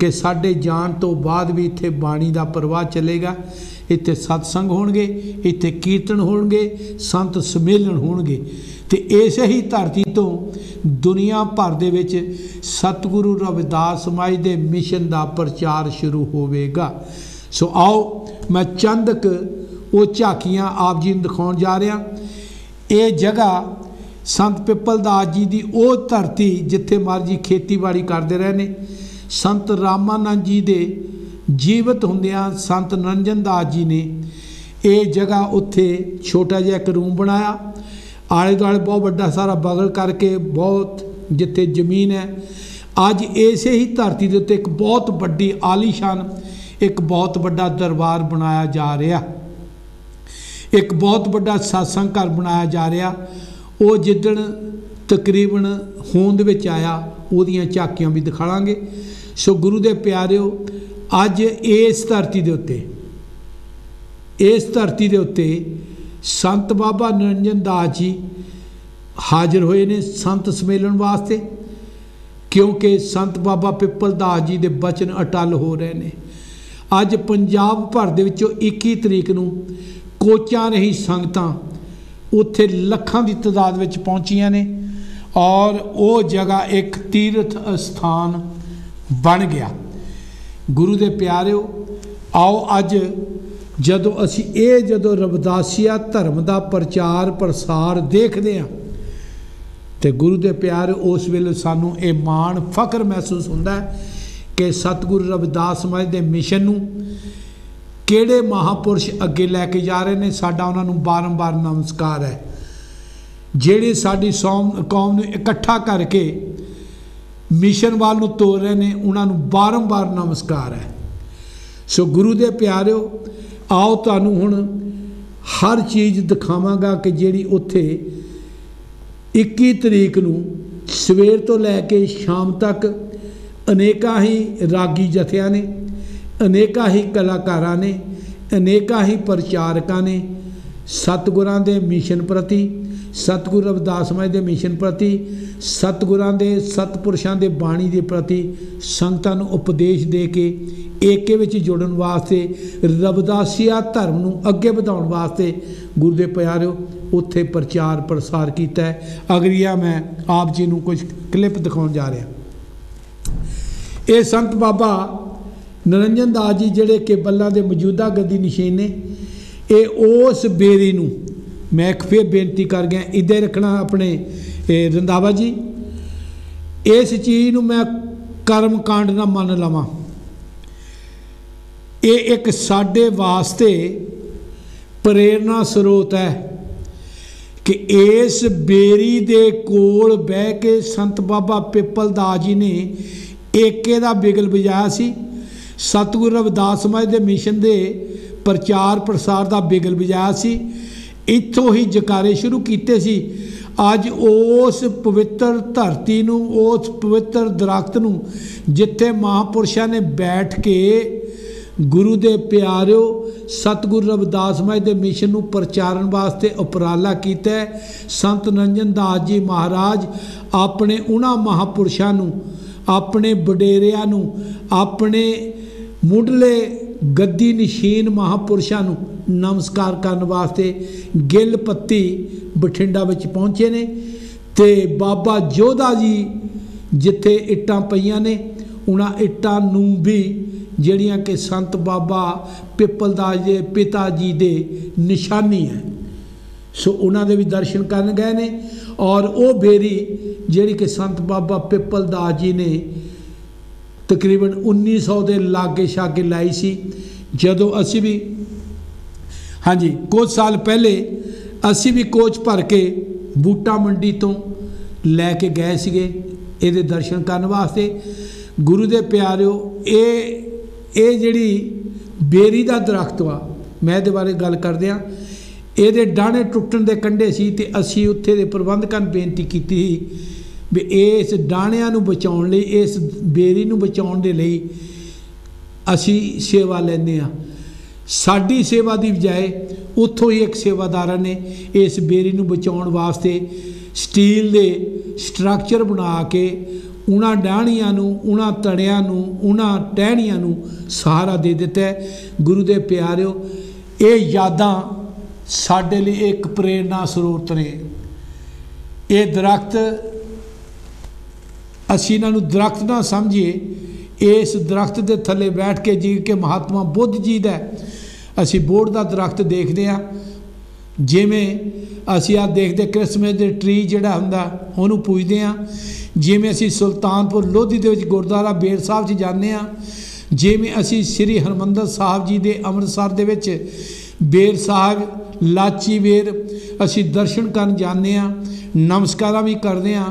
[SPEAKER 1] ਕਿ ਸਾਡੇ ਜਾਣ ਤੋਂ ਬਾਅਦ ਵੀ ਇੱਥੇ ਬਾਣੀ ਦਾ ਪ੍ਰਵਾਹ ਚੱਲੇਗਾ। ਇੱਥੇ ਸਤਸੰਗ ਹੋਣਗੇ, ਇੱਥੇ ਕੀਰਤਨ ਹੋਣਗੇ, ਸੰਤ ਸਮੇਲਨ ਹੋਣਗੇ। ਤੇ ਇਸੇ ਹੀ ਧਰਤੀ ਤੋਂ ਦੁਨੀਆ ਭਰ ਦੇ ਵਿੱਚ ਸਤਿਗੁਰੂ ਰਵਿਦਾਸ ਸਮਾਜ ਦੇ ਮਿਸ਼ਨ ਦਾ ਪ੍ਰਚਾਰ ਸ਼ੁਰੂ ਹੋਵੇਗਾ। ਸੋ ਆਓ, ਮੈਂ ਚੰਦਕ ਉਹ ਝਾਕੀਆਂ ਆਪ ਜੀ ਨੂੰ ਦਿਖਾਉਣ ਜਾ ਰਿਹਾ। ਇਹ ਜਗ੍ਹਾ ਸੰਤ ਪਿੱਪਲ ਦਾਸ ਜੀ ਦੀ ਉਹ ਧਰਤੀ ਜਿੱਥੇ ਮਰਜ਼ੀ ਖੇਤੀਬਾੜੀ ਕਰਦੇ ਰਹੇ ਨੇ। ਸੰਤ ਰਾਮਾਨੰਦ ਜੀ ਦੇ ਜੀਵਤ ਹੁੰਦਿਆਂ ਸੰਤ ਨਰਨਜਨ ਦਾਸ ਜੀ ਨੇ ਇਹ ਜਗ੍ਹਾ ਉੱਥੇ ਛੋਟਾ ਜਿਹਾ ਇੱਕ ਰੂਮ ਬਣਾਇਆ। ਆਲੇ ਦੁਆਲੇ ਬਹੁਤ ਵੱਡਾ ਸਾਰਾ ਬਗਲ ਕਰਕੇ ਬਹੁਤ ਜਿੱਥੇ ਜ਼ਮੀਨ ਹੈ। ਅੱਜ ਇਸੇ ਹੀ ਧਰਤੀ ਦੇ ਉੱਤੇ ਇੱਕ ਬਹੁਤ ਵੱਡੀ ਆਲੀਸ਼ਾਨ, ਇੱਕ ਬਹੁਤ ਵੱਡਾ ਦਰਬਾਰ ਬਣਾਇਆ ਜਾ ਰਿਹਾ। ਇੱਕ ਬਹੁਤ ਵੱਡਾ satsang ਘਰ ਬਣਾਇਆ ਜਾ ਰਿਹਾ। ਉਹ ਜਿੱਦਣ ਤਕਰੀਬਨ ਹੋਂਦ ਵਿੱਚ ਆਇਆ, ਉਹਦੀਆਂ ਝਾਕੀਆਂ ਵੀ ਦਿਖਾਵਾਂਗੇ ਸੋ ਗੁਰੂ ਦੇ ਪਿਆਰਿਓ ਅੱਜ ਇਸ ਧਰਤੀ ਦੇ ਉੱਤੇ, ਇਸ ਧਰਤੀ ਦੇ ਉੱਤੇ ਸੰਤ ਬਾਬਾ ਨਿਰੰਜਨ ਦਾਸ ਜੀ ਹਾਜ਼ਰ ਹੋਏ ਨੇ ਸੰਤ ਸਮੇਲਨ ਵਾਸਤੇ, ਕਿਉਂਕਿ ਸੰਤ ਬਾਬਾ ਪਿੱਪਲ ਦਾਸ ਜੀ ਦੇ ਬਚਨ ਅਟਲ ਹੋ ਰਹੇ ਨੇ। ਅੱਜ ਪੰਜਾਬ ਭਰ ਦੇ ਵਿੱਚੋਂ 21 ਤਰੀਕ ਨੂੰ ਕੋਚਾਂ ਰਹੀ ਸੰਗਤਾਂ ਉੱਥੇ ਲੱਖਾਂ ਦੀ ਤਾਦਾਦ ਵਿੱਚ ਪਹੁੰਚੀਆਂ ਨੇ ਔਰ ਉਹ ਜਗ੍ਹਾ ਇੱਕ ਤੀਰਥ ਸਥਾਨ ਬਣ ਗਿਆ। ਗੁਰੂ ਦੇ ਪਿਆਰਿਓ, ਆਓ ਅੱਜ ਜਦੋਂ ਅਸੀਂ ਇਹ ਜਦੋਂ ਰਵਦਾਸੀਆ ਧਰਮ ਦਾ ਪ੍ਰਚਾਰ ਪ੍ਰਸਾਰ ਦੇਖਦੇ ਹਾਂ ਤੇ ਗੁਰੂ ਦੇ ਪਿਆਰ ਉਸ ਵੇਲੇ ਸਾਨੂੰ ਇਹ ਮਾਣ ਫਖਰ ਮਹਿਸੂਸ ਹੁੰਦਾ ਕਿ ਸਤਿਗੁਰੂ ਰਵਿਦਾਸ ਸਮਾਜ ਦੇ ਮਿਸ਼ਨ ਨੂੰ ਕਿਹੜੇ ਮਹਾਪੁਰਸ਼ ਅੱਗੇ ਲੈ ਕੇ ਜਾ ਰਹੇ ਨੇ, ਸਾਡਾ ਉਹਨਾਂ ਨੂੰ ਬਾਰੰਬਾਰ ਨਮਸਕਾਰ ਹੈ। ਜਿਹੜੇ ਸਾਡੀ ਸੌਮ, ਕੌਮ ਨੂੰ ਇਕੱਠਾ ਕਰਕੇ ਮਿਸ਼ਨ ਵੱਲ ਨੂੰ ਤੋਰ ਰਹੇ ਨੇ, ਉਹਨਾਂ ਨੂੰ ਬਾਰੰਬਾਰ ਨਮਸਕਾਰ ਹੈ। ਸੋ ਗੁਰੂ ਦੇ ਪਿਆਰਿਓ, ਆਓ ਤੁਹਾਨੂੰ ਹੁਣ ਹਰ ਚੀਜ਼ ਦਿਖਾਵਾਂਗਾ ਕਿ ਜਿਹੜੀ ਉੱਥੇ 21 ਤਰੀਕ ਨੂੰ ਸਵੇਰ ਤੋਂ ਲੈ ਕੇ ਸ਼ਾਮ ਤੱਕ ਅਨੇਕਾਂ ਹੀ ਰਾਗੀ ਜਥਿਆਂ ਨੇ, ਅਨੇਕਾਂ ਹੀ ਕਲਾਕਾਰਾਂ ਨੇ, ਅਨੇਕਾਂ ਹੀ ਪ੍ਰਚਾਰਕਾਂ ਨੇ, ਸਤਿਗੁਰਾਂ ਦੇ ਮਿਸ਼ਨ ਪ੍ਰਤੀ ਸਤਿਗੁਰੂ ਰਵਿਦਾਸ ਮਹਾਰਾਜ ਦੇ ਮਿਸ਼ਨ ਪ੍ਰਤੀ, ਸਤਿਗੁਰਾਂ ਦੇ ਸਤਪੁਰਸ਼ਾਂ ਦੇ ਬਾਣੀ ਦੇ ਪ੍ਰਤੀ, ਸੰਗਤਾਂ ਨੂੰ ਉਪਦੇਸ਼ ਦੇ ਕੇ ਏਕੇ ਵਿੱਚ ਜੋੜਨ ਵਾਸਤੇ, ਰਵਿਦਾਸੀਆ ਧਰਮ ਨੂੰ ਅੱਗੇ ਵਧਾਉਣ ਵਾਸਤੇ ਗੁਰੂ ਦੇ ਪਿਆਰਿਓ, ਉੱਥੇ ਪ੍ਰਚਾਰ ਪ੍ਰਸਾਰ ਕੀਤਾ ਹੈ। ਅਗਰੀਆ ਮੈਂ ਆਪ ਜੀ ਨੂੰ ਕੁਝ ਕਲਿੱਪ ਦਿਖਾਉਣ ਜਾ ਰਿਹਾ। ਇਹ ਸੰਤ ਬਾਬਾ ਨਰਿੰਜਨ ਦਾਸ ਜੀ ਜਿਹੜੇ ਕਿ ਬੱਲਾ ਦੇ ਮੌਜੂਦਾ ਗੱਦੀ ਨਿਸ਼ਾਨ ਨੇ, ਇਹ ਉਸ ਬੇਰੀ ਨੂੰ ਮੈਂ ਇੱਕ ਫੇਰ ਬੇਨਤੀ ਕਰ ਗਿਆ ਇੱਧੇ ਰੱਖਣਾ ਆਪਣੇ, ਇਹ ਰੰਦਾਵਾ ਜੀ। ਇਸ ਚੀਜ਼ ਨੂੰ ਮੈਂ ਕਰਮ ਕਾਂਡ ਨਾ ਮੰਨ ਲਵਾਂ। ਇਹ ਇੱਕ ਸਾਡੇ ਵਾਸਤੇ ਪ੍ਰੇਰਣਾ ਸਰੋਤ ਹੈ ਕਿ ਇਸ ਬੇਰੀ ਦੇ ਕੋਲ ਬਹਿ ਕੇ ਸੰਤ ਬਾਬਾ ਪਿੱਪਲ ਦਾਸ ਜੀ ਨੇ ਏਕੇ ਦਾ ਬਿਗਲ ਵਜਾਇਆ ਸੀ। ਸਤਿਗੁਰੂ ਰਵਿਦਾਸ ਸਮਾਜ ਦੇ ਮਿਸ਼ਨ ਦੇ ਪ੍ਰਚਾਰ ਪ੍ਰਸਾਰ ਦਾ ਬਿਗਲ ਵਜਾਇਆ ਸੀ। ਇੱਥੋਂ ਹੀ ਜਕਾਰੇ ਸ਼ੁਰੂ ਕੀਤੇ ਸੀ। ਅੱਜ ਉਸ ਪਵਿੱਤਰ ਧਰਤੀ ਨੂੰ, ਉਸ ਪਵਿੱਤਰ ਦਰਖਤ ਨੂੰ ਜਿੱਥੇ ਮਹਾਪੁਰਸ਼ਾਂ ਨੇ ਬੈਠ ਕੇ ਗੁਰੂ ਦੇ ਪਿਆਰਿਓ ਸਤਿਗੁਰੂ ਰਵਿਦਾਸ ਮਹਾਰਾਜ ਦੇ ਮਿਸ਼ਨ ਨੂੰ ਪ੍ਰਚਾਰਨ ਵਾਸਤੇ ਉਪਰਾਲਾ ਕੀਤਾ ਸੰਤ ਨੰਜਨ ਦਾਸ ਜੀ ਮਹਾਰਾਜ ਆਪਣੇ ਉਹਨਾਂ ਮਹਾਪੁਰਸ਼ਾਂ ਨੂੰ, ਆਪਣੇ ਵਡੇਰਿਆਂ ਨੂੰ, ਆਪਣੇ ਮੁੱਢਲੇ ਗੱਦੀ ਨਿਸ਼ੀਨ ਮਹਾਪੁਰਸ਼ਾਂ ਨੂੰ ਨਮਸਕਾਰ ਕਰਨ ਵਾਸਤੇ ਗਿੱਲ ਪੱਤੀ ਬਠਿੰਡਾ ਵਿੱਚ ਪਹੁੰਚੇ ਨੇ ਤੇ ਬਾਬਾ ਜੋਧਾ ਜੀ ਜਿੱਥੇ ਇੱਟਾਂ ਪਈਆਂ ਨੇ, ਉਹਨਾਂ ਇੱਟਾਂ ਨੂੰ ਵੀ ਜਿਹੜੀਆਂ ਕਿ ਸੰਤ ਬਾਬਾ ਪਿੱਪਲ ਦਾਸ ਦੇ ਪਿਤਾ ਜੀ ਦੇ ਨਿਸ਼ਾਨੀ ਹੈ। ਸੋ ਉਹਨਾਂ ਦੇ ਵੀ ਦਰਸ਼ਨ ਕਰਨ ਗਏ ਨੇ ਔਰ ਉਹ ਬੇਰੀ ਜਿਹੜੀ ਕਿ ਸੰਤ ਬਾਬਾ ਪਿੱਪਲ ਦਾਸ ਜੀ ਨੇ ਤਕਰੀਬਨ 1900 ਦੇ ਲਾਗੇ ਛਾਗੇ ਲਾਈ ਸੀ। ਜਦੋਂ ਅਸੀਂ ਵੀ ਹਾਂਜੀ, ਕੁਝ ਸਾਲ ਪਹਿਲੇ ਅਸੀਂ ਵੀ ਕੋਚ ਭਰ ਕੇ ਬੂਟਾ ਮੰਡੀ ਤੋਂ ਲੈ ਕੇ ਗਏ ਸੀਗੇ ਇਹਦੇ ਦਰਸ਼ਨ ਕਰਨ ਵਾਸਤੇ। ਗੁਰੂ ਦੇ ਪਿਆਰਿਓ, ਇਹ ਇਹ ਜਿਹੜੀ ਬੇਰੀ ਦਾ ਦਰਖਤ ਵਾ, ਮੈਂ ਇਹਦੇ ਬਾਰੇ ਗੱਲ ਕਰਦੇ ਆ ਇਹਦੇ ਡਾਣੇ ਟੁੱਟਣ ਦੇ ਕੰਢੇ ਸੀ ਤੇ ਅਸੀਂ ਉੱਥੇ ਦੇ ਪ੍ਰਬੰਧਕਾਂ ਨੂੰ ਬੇਨਤੀ ਕੀਤੀ ਸੀ ਵੀ ਇਸ ਡਾਣਿਆਂ ਨੂੰ ਬਚਾਉਣ ਲਈ, ਇਸ ਬੇਰੀ ਨੂੰ ਬਚਾਉਣ ਦੇ ਲਈ ਅਸੀਂ ਸੇਵਾ ਲੈਂਦੇ ਆ ਸਾਡੀ ਸੇਵਾ ਦੀ ਬਜਾਏ ਉੱਥੋਂ ਹੀ ਇੱਕ ਸੇਵਾਦਾਰਾਂ ਨੇ ਇਸ ਬੇਰੀ ਨੂੰ ਬਚਾਉਣ ਵਾਸਤੇ ਸਟੀਲ ਦੇ ਸਟਰਕਚਰ ਬਣਾ ਕੇ ਉਹਨਾਂ ਡਾਹਣੀਆਂ ਨੂੰ, ਉਹਨਾਂ ਤੜਿਆਂ ਨੂੰ, ਉਹਨਾਂ ਟਹਿਣੀਆਂ ਨੂੰ ਸਹਾਰਾ ਦੇ ਦਿੱਤਾ ਗੁਰੂ ਦੇ ਪਿਆਰਿਓ, ਇਹ ਯਾਦਾਂ ਸਾਡੇ ਲਈ ਇੱਕ ਪ੍ਰੇਰਣਾ ਸਰੋਤ ਨੇ। ਇਹ ਦਰਖਤ ਅਸੀਂ ਇਹਨਾਂ ਨੂੰ ਦਰਖਤ ਨਾ ਸਮਝੀਏ, ਇਸ ਦਰਖਤ ਦੇ ਥੱਲੇ ਬੈਠ ਕੇ ਜੀ ਕਿ ਮਹਾਤਮਾ ਬੁੱਧ ਜੀ ਦਾ ਅਸੀਂ ਬੋੜ ਦਾ ਦਰਖਤ ਦੇਖਦੇ ਆ ਜਿਵੇਂ ਅਸੀਂ ਆ ਦੇਖਦੇ ਕ੍ਰਿਸਮਸ ਦੇ ਟਰੀ ਜਿਹੜਾ ਹੁੰਦਾ, ਉਹਨੂੰ ਪੂਜਦੇ ਆ ਜਿਵੇਂ ਅਸੀਂ ਸੁਲਤਾਨਪੁਰ ਲੋਧੀ ਦੇ ਵਿੱਚ ਗੁਰਦੁਆਰਾ ਬੇਰ ਸਾਹਿਬ 'ਚ ਜਾਂਦੇ ਆ ਜਿਵੇਂ ਅਸੀਂ ਸ੍ਰੀ ਹਰਮੰਦਰ ਸਾਹਿਬ ਜੀ ਦੇ ਅੰਮ੍ਰਿਤਸਰ ਦੇ ਵਿੱਚ ਬੇਰ ਸਾਹਿਬ ਲਾਚੀ ਵੇਰ ਅਸੀਂ ਦਰਸ਼ਨ ਕਰਨ ਜਾਂਦੇ ਆ ਨਮਸਕਾਰਾਂ ਵੀ ਕਰਦੇ ਆ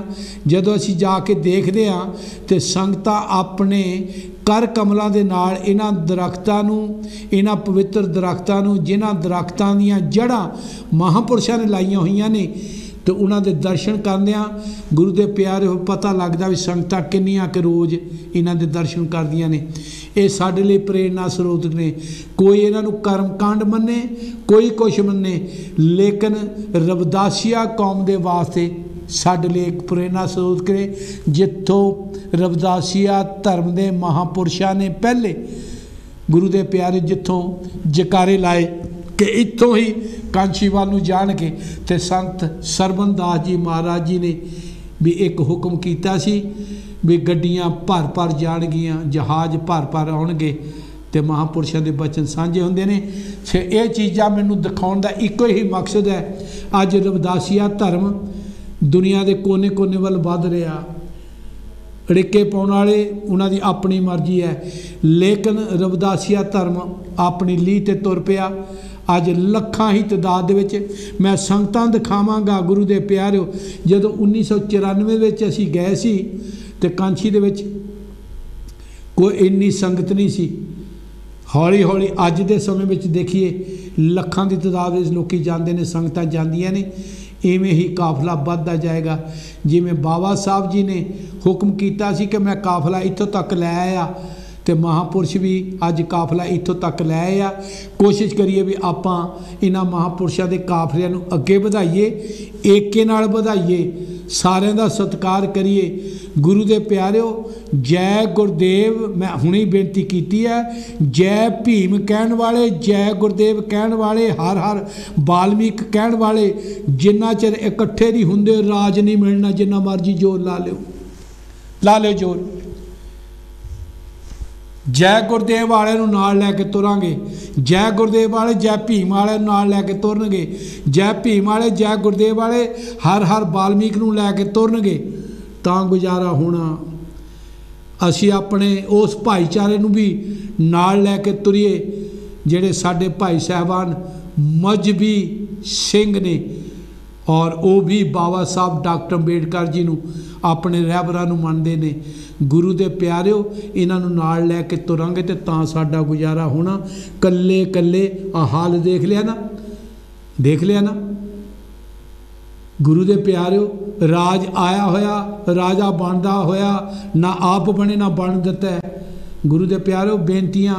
[SPEAKER 1] ਜਦੋਂ ਅਸੀਂ ਜਾ ਕੇ ਦੇਖਦੇ ਆ ਤੇ ਸੰਗਤਾਂ ਆਪਣੇ ਕਰ ਕਮਲਾਂ ਦੇ ਨਾਲ ਇਹਨਾਂ ਦਰਖਤਾਂ ਨੂੰ, ਇਹਨਾਂ ਪਵਿੱਤਰ ਦਰਖਤਾਂ ਨੂੰ, ਜਿਨ੍ਹਾਂ ਦਰਖਤਾਂ ਦੀਆਂ ਜੜ੍ਹਾਂ ਮਹਾਪੁਰਸ਼ਾਂ ਨੇ ਲਾਈਆਂ ਹੋਈਆਂ ਨੇ, ਤੇ ਉਹਨਾਂ ਦੇ ਦਰਸ਼ਨ ਕਰਦਿਆਂ ਗੁਰੂ ਦੇ ਪਿਆਰੇ ਹੋ ਪਤਾ ਲੱਗਦਾ ਵੀ ਸੰਗਤਾਂ ਕਿੰਨੀਆਂ ਕਿ ਰੋਜ਼ ਇਹਨਾਂ ਦੇ ਦਰਸ਼ਨ ਕਰਦੀਆਂ ਨੇ। ਇਹ ਸਾਡੇ ਲਈ ਪ੍ਰੇਰਣਾ ਸਰੋਤ ਨੇ। ਕੋਈ ਇਹਨਾਂ ਨੂੰ ਕਰਮ ਕਾਂਡ ਮੰਨੇ, ਕੋਈ ਕੁਛ ਮੰਨੇ, ਲੇਕਿਨ ਰਵਦਾਸੀਆ ਕੌਮ ਦੇ ਵਾਸਤੇ ਸਾਡੇ ਲਈ ਇੱਕ ਪ੍ਰੇਰਣਾ ਸਰੋਤ ਕਰੇ, ਜਿੱਥੋਂ ਰਵਦਾਸੀਆ ਧਰਮ ਦੇ ਮਹਾਪੁਰਸ਼ਾਂ ਨੇ ਪਹਿਲੇ ਗੁਰੂ ਦੇ ਪਿਆਰੇ ਜਿੱਥੋਂ ਜਕਾਰੇ ਲਾਏ ਕਿ ਇੱਥੋਂ ਹੀ ਕਾਂਚੀਵਾਲ ਨੂੰ ਜਾਣ ਕੇ ਤੇ ਸੰਤ ਸਰਬੰਦਾਸ ਜੀ ਮਹਾਰਾਜ ਜੀ ਨੇ ਵੀ ਇੱਕ ਹੁਕਮ ਕੀਤਾ ਸੀ ਵੀ ਗੱਡੀਆਂ ਭਰ ਭਰ ਜਾਣਗੀਆਂ, ਜਹਾਜ਼ ਭਰ ਭਰ ਆਉਣਗੇ ਤੇ ਮਹਾਪੁਰਸ਼ਾਂ ਦੇ ਬਚਨ ਸਾਂਝੇ ਹੁੰਦੇ ਨੇ। ਤੇ ਇਹ ਚੀਜ਼ਾਂ ਮੈਨੂੰ ਦਿਖਾਉਣ ਦਾ ਇੱਕੋ ਹੀ ਮਕਸਦ ਹੈ। ਅੱਜ ਰਵਦਾਸੀਆ ਧਰਮ ਦੁਨੀਆ ਦੇ ਕੋਨੇ-ਕੋਨੇ ਵੱਲ ਵੱਧ ਰਿਹਾ। ਅੜਿੱਕੇ ਪਾਉਣ ਵਾਲੇ, ਉਹਨਾਂ ਦੀ ਆਪਣੀ ਮਰਜ਼ੀ ਹੈ। ਲੇਕਿਨ ਰਵਦਾਸੀਆ ਧਰਮ ਆਪਣੀ ਲੀਹ ਤੇ ਤੁਰ ਪਿਆ। ਅੱਜ ਲੱਖਾਂ ਹੀ ਤਦਾਦ ਦੇ ਵਿੱਚ ਮੈਂ ਸੰਗਤਾਂ ਦਿਖਾਵਾਂਗਾ ਗੁਰੂ ਦੇ ਪਿਆਰਿਓ। ਜਦੋਂ 1994 ਵਿੱਚ ਅਸੀਂ ਗਏ ਸੀ ਤੇ ਕਾਂਛੀ ਦੇ ਵਿੱਚ ਕੋਈ ਇੰਨੀ ਸੰਗਤ ਨਹੀਂ ਸੀ। ਹੌਲੀ ਹੌਲੀ ਅੱਜ ਦੇ ਸਮੇਂ ਵਿੱਚ ਦੇਖੀਏ, ਲੱਖਾਂ ਦੀ ਤਦਾਦ ਵਿੱਚ ਲੋਕੀ ਜਾਂਦੇ ਨੇ, ਸੰਗਤਾਂ ਜਾਂਦੀਆਂ ਨੇ। ਇਵੇਂ ਹੀ ਕਾਫਲਾ ਵੱਧਦਾ ਜਾਏਗਾ। ਜਿਵੇਂ ਬਾਬਾ ਸਾਹਿਬ ਜੀ ਨੇ ਹੁਕਮ ਕੀਤਾ ਸੀ ਕਿ ਮੈਂ ਕਾਫਲਾ ਇੱਥੋਂ ਤੱਕ ਲੈ ਆਇਆ ਤੇ ਮਹਾਪੁਰਸ਼ ਵੀ ਅੱਜ ਕਾਫਲਾ ਇੱਥੋਂ ਤੱਕ ਲੈ ਆਏ ਆ ਕੋਸ਼ਿਸ਼ ਕਰੀਏ ਵੀ ਆਪਾਂ ਇਹਨਾਂ ਮਹਾਪੁਰਸ਼ਾਂ ਦੇ ਕਾਫਲਿਆਂ ਨੂੰ ਅੱਗੇ ਵਧਾਈਏ, ਏਕੇ ਨਾਲ ਵਧਾਈਏ। ਸਾਰਿਆਂ ਦਾ ਸਤਿਕਾਰ ਕਰੀਏ। ਗੁਰੂ ਦੇ ਪਿਆਰਿਓ, ਜੈ ਗੁਰਦੇਵ, ਮੈਂ ਹੁਣੇ ਬੇਨਤੀ ਕੀਤੀ ਹੈ, ਜੈ ਭੀਮ ਕਹਿਣ ਵਾਲੇ, ਜੈ ਗੁਰਦੇਵ ਕਹਿਣ ਵਾਲੇ, ਹਰ ਹਰ ਬਾਲਮੀਕ ਕਹਿਣ ਵਾਲੇ, ਜਿੰਨਾ ਚਿਰ ਇਕੱਠੇ ਨਹੀਂ ਹੁੰਦੇ, ਰਾਜ ਨਹੀਂ ਮਿਲਣਾ, ਜਿੰਨਾ ਮਰਜ਼ੀ ਜੋਰ ਲਾ ਲਿਓ। ਲਾ ਲਿਓ ਜੋਰ। ਜੈ ਗੁਰਦੇਵ ਵਾਲੇ ਨੂੰ ਨਾਲ ਲੈ ਕੇ ਤੁਰਾਂਗੇ। ਜੈ ਗੁਰਦੇਵ ਵਾਲੇ, ਜੈ ਭੀਮ ਵਾਲੇ ਨੂੰ ਨਾਲ ਲੈ ਕੇ ਤੁਰਨਗੇ। ਜੈ ਭੀਮ ਵਾਲੇ, ਜੈ ਗੁਰਦੇਵ ਵਾਲੇ ਹਰ ਹਰ ਬਾਲਮੀਕ ਨੂੰ ਲੈ ਕੇ ਤੁਰਨਗੇ। ਤਾਂ ਗੁਜ਼ਾਰਾ ਹੋਣਾ। ਅਸੀਂ ਆਪਣੇ ਉਸ ਭਾਈਚਾਰੇ ਨੂੰ ਵੀ ਨਾਲ ਲੈ ਕੇ ਤੁਰੀਏ, ਜਿਹੜੇ ਸਾਡੇ ਭਾਈ ਸਾਹਿਬਾਨ ਮਜਬੀ ਸਿੰਘ ਨੇ ਔਰ ਉਹ ਵੀ ਬਾਬਾ ਸਾਹਿਬ ਡਾਕਟਰ ਅੰਬੇਡਕਰ ਜੀ ਨੂੰ ਆਪਣੇ ਰਹਿਬਰਾਂ ਨੂੰ ਮੰਨਦੇ ਨੇ। ਗੁਰੂ ਦੇ ਪਿਆਰਿਓ, ਇਹਨਾਂ ਨੂੰ ਨਾਲ ਲੈ ਕੇ ਤੁਰਾਂਗੇ ਤੇ ਤਾਂ ਸਾਡਾ ਗੁਜ਼ਾਰਾ ਹੋਣਾ। ਕੱਲੇ ਕੱਲੇ ਆ ਹਾਲ ਦੇਖ ਲਿਆ ਨਾ, ਦੇਖ ਲਿਆ ਨਾ। ਗੁਰੂ ਦੇ ਪਿਆਰਿਓ, ਰਾਜ ਆਇਆ ਹੋਇਆ, ਰਾਜਾ ਬਣਦਾ ਹੋਇਆ, ਨਾ ਆਪ ਬਣੇ ਨਾ ਬਣ ਦਿੱਤਾ। ਗੁਰੂ ਦੇ ਪਿਆਰਿਓ, ਬੇਨਤੀਆਂ,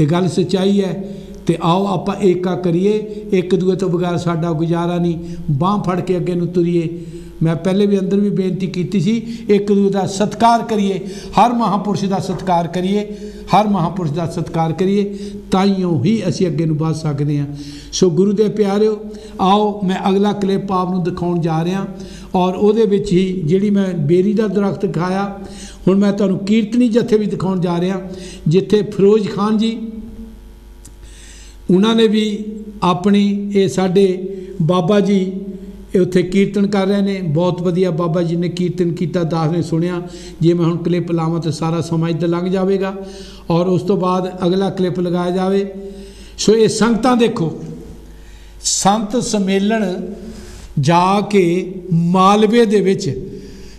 [SPEAKER 1] ਇਹ ਗੱਲ ਸੱਚਾਈ ਹੈ। ਤੇ ਆਓ ਆਪਾਂ ਏਕਾ ਕਰੀਏ, ਇੱਕ ਦੂਏ ਤੋਂ ਬਗੈਰ ਸਾਡਾ ਗੁਜ਼ਾਰਾ ਨਹੀਂ। ਬਾਹ ਫੜ ਕੇ ਅੱਗੇ ਨੂੰ ਤੁਰੀਏ। ਮੈਂ ਪਹਿਲੇ ਵੀ ਅੰਦਰ ਵੀ ਬੇਨਤੀ ਕੀਤੀ ਸੀ, ਇੱਕ ਦੂਜੇ ਦਾ ਸਤਿਕਾਰ ਕਰੀਏ, ਹਰ ਮਹਾਪੁਰਸ਼ ਦਾ ਸਤਿਕਾਰ ਕਰੀਏ, ਹਰ ਮਹਾਪੁਰਸ਼ ਦਾ ਸਤਿਕਾਰ ਕਰੀਏ, ਤਾਈਓ ਹੀ ਅਸੀਂ ਅੱਗੇ ਨੂੰ ਵਧ ਸਕਦੇ ਹਾਂ। ਸੋ ਗੁਰੂ ਦੇ ਪਿਆਰਿਓ, ਆਓ ਮੈਂ ਅਗਲਾ ਕਲਿੱਪ ਆਪ ਨੂੰ ਦਿਖਾਉਣ ਜਾ ਰਿਹਾ ਔਰ ਉਹਦੇ ਵਿੱਚ ਹੀ ਜਿਹੜੀ ਮੈਂ ਬੇਰੀ ਦਾ ਦਰਖਤ ਦਿਖਾਇਆ, ਹੁਣ ਮੈਂ ਤੁਹਾਨੂੰ ਕੀਰਤਨੀ ਜਥੇ ਵੀ ਦਿਖਾਉਣ ਜਾ ਰਿਹਾ, ਜਿੱਥੇ ਫਿਰੋਜ਼ ਖਾਨ ਜੀ, ਉਹਨਾਂ ਨੇ ਵੀ ਆਪਣੀ ਇਹ ਸਾਡੇ ਬਾਬਾ ਜੀ ਇਹ ਉੱਥੇ ਕੀਰਤਨ ਕਰ ਰਹੇ ਨੇ। ਬਹੁਤ ਵਧੀਆ ਬਾਬਾ ਜੀ ਨੇ ਕੀਰਤਨ ਕੀਤਾ, ਦਾਸ ਨੇ ਸੁਣਿਆ। ਜੇ ਮੈਂ ਹੁਣ ਕਲਿੱਪ ਲਾਵਾਂ ਤਾਂ ਸਾਰਾ ਸਮਾਂ ਇੱਧਰ ਲੰਘ ਜਾਵੇਗਾ। ਔਰ ਉਸ ਤੋਂ ਬਾਅਦ ਅਗਲਾ ਕਲਿੱਪ ਲਗਾਇਆ ਜਾਵੇ। ਸੋ ਇਹ ਸੰਗਤਾਂ ਦੇਖੋ। ਸੰਤ ਸੰਮੇਲਨ ਜਾ ਕੇ ਮਾਲਵੇ ਦੇ ਵਿੱਚ,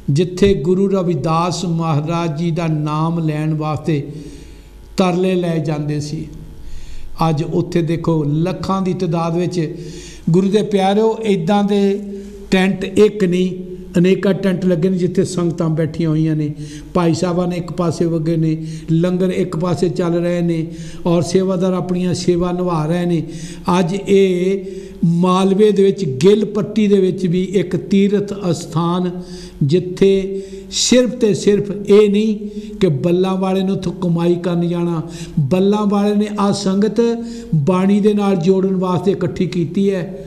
[SPEAKER 1] ਜਿੱਥੇ ਗੁਰੂ ਰਵਿਦਾਸ ਮਹਾਰਾਜ ਜੀ ਦਾ ਨਾਮ ਲੈਣ ਵਾਸਤੇ ਤਰਲੇ ਲੈ ਜਾਂਦੇ ਸੀ। ਅੱਜ ਉੱਥੇ ਦੇਖੋ ਲੱਖਾਂ ਦੀ ਤਦਾਦ ਵਿੱਚ ਗੁਰੂ ਦੇ ਪਿਆਰਿਓ ਇਦਾਂ ਦੇ ਟੈਂਟ ਇੱਕ ਨਹੀਂ, ਅਨੇਕਾਂ ਟੈਂਟ ਲੱਗੇ ਨੇ ਜਿੱਥੇ ਸੰਗਤਾਂ ਬੈਠੀਆਂ ਹੋਈਆਂ ਨੇ। ਭਾਈ ਸਾਹਿਬਾਂ ਨੇ ਇੱਕ ਪਾਸੇ ਵਗੇ ਨੇ, ਲੰਗਰ ਇੱਕ ਪਾਸੇ ਚੱਲ ਰਹੇ ਨੇ ਔਰ ਸੇਵਾਦਾਰ ਆਪਣੀਆਂ ਸੇਵਾ ਨਿਭਾ ਰਹੇ ਨੇ। ਅੱਜ ਇਹ ਮਾਲਵੇ ਦੇ ਵਿੱਚ ਗਿੱਲ ਪੱਟੀ ਦੇ ਵਿੱਚ ਵੀ ਇੱਕ ਤੀਰਥ ਅਸਥਾਨ ਜਿੱਥੇ ਸਿਰਫ ਤੇ ਸਿਰਫ ਇਹ ਨਹੀਂ ਕਿ ਬੱਲਾਂ ਵਾਲੇ ਨੂੰ ਉੱਥੋਂ ਕਮਾਈ ਕਰਨ ਜਾਣਾ। ਬੱਲਾਂ ਵਾਲੇ ਨੇ ਆ ਸੰਗਤ ਬਾਣੀ ਦੇ ਨਾਲ ਜੋੜਨ ਵਾਸਤੇ ਇਕੱਠੀ ਕੀਤੀ ਹੈ।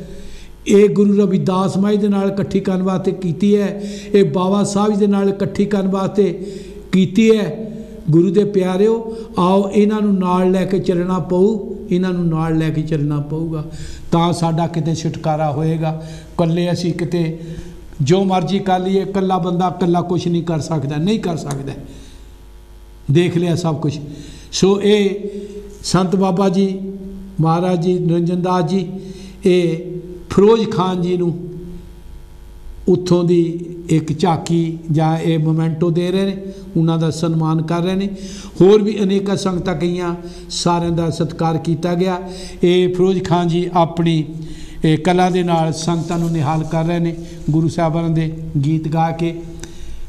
[SPEAKER 1] ਇਹ ਗੁਰੂ ਰਵਿਦਾਸ ਮਾਈ ਦੇ ਨਾਲ ਇਕੱਠੀ ਕਰਨ ਵਾਸਤੇ ਕੀਤੀ ਹੈ। ਇਹ ਬਾਬਾ ਸਾਹਿਬ ਦੇ ਨਾਲ ਇਕੱਠੀ ਕਰਨ ਵਾਸਤੇ ਕੀਤੀ ਹੈ। ਗੁਰੂ ਦੇ ਪਿਆਰਿਓ, ਆਓ ਇਹਨਾਂ ਨੂੰ ਨਾਲ ਲੈ ਕੇ ਚੱਲਣਾ ਪਊ। ਇਹਨਾਂ ਨੂੰ ਨਾਲ ਲੈ ਕੇ ਚੱਲਣਾ ਪਊਗਾ। ਤਾਂ ਸਾਡਾ ਕਿਤੇ ਛੁਟਕਾਰਾ ਹੋਏਗਾ। ਇਕੱਲੇ ਅਸੀਂ ਕਿਤੇ ਜੋ ਮਰਜ਼ੀ ਕਰ ਲਈਏ, ਇਕੱਲਾ ਬੰਦਾ ਇਕੱਲਾ ਕੁਝ ਨਹੀਂ ਕਰ ਸਕਦਾ, ਨਹੀਂ ਕਰ ਸਕਦਾ। ਦੇਖ ਲਿਆ ਸਭ ਕੁਝ ਸੋ ਇਹ ਸੰਤ ਬਾਬਾ ਜੀ, ਮਹਾਰਾਜ ਜੀ, ਨਿਰੰਜਨ ਦਾਸ ਜੀ, ਇਹ ਫਿਰੋਜ਼ ਖਾਨ ਜੀ ਨੂੰ ਉੱਥੋਂ ਦੀ ਇੱਕ ਝਾਕੀ ਜਾਂ ਇਹ ਮੋਮੈਂਟੋ ਦੇ ਰਹੇ ਨੇ, ਉਹਨਾਂ ਦਾ ਸਨਮਾਨ ਕਰ ਰਹੇ ਨੇ। ਹੋਰ ਵੀ ਅਨੇਕਾਂ ਸੰਗਤਾਂ ਕਈਆਂ ਸਾਰਿਆਂ ਦਾ ਸਤਿਕਾਰ ਕੀਤਾ ਗਿਆ। ਇਹ ਫਿਰੋਜ਼ ਖਾਨ ਜੀ ਆਪਣੀ ਇਹ ਕਲਾ ਦੇ ਨਾਲ ਸੰਗਤਾਂ ਨੂੰ ਨਿਹਾਲ ਕਰ ਰਹੇ ਨੇ। ਗੁਰੂ ਸਾਹਿਬਾਨ ਦੇ ਗੀਤ ਗਾ ਕੇ,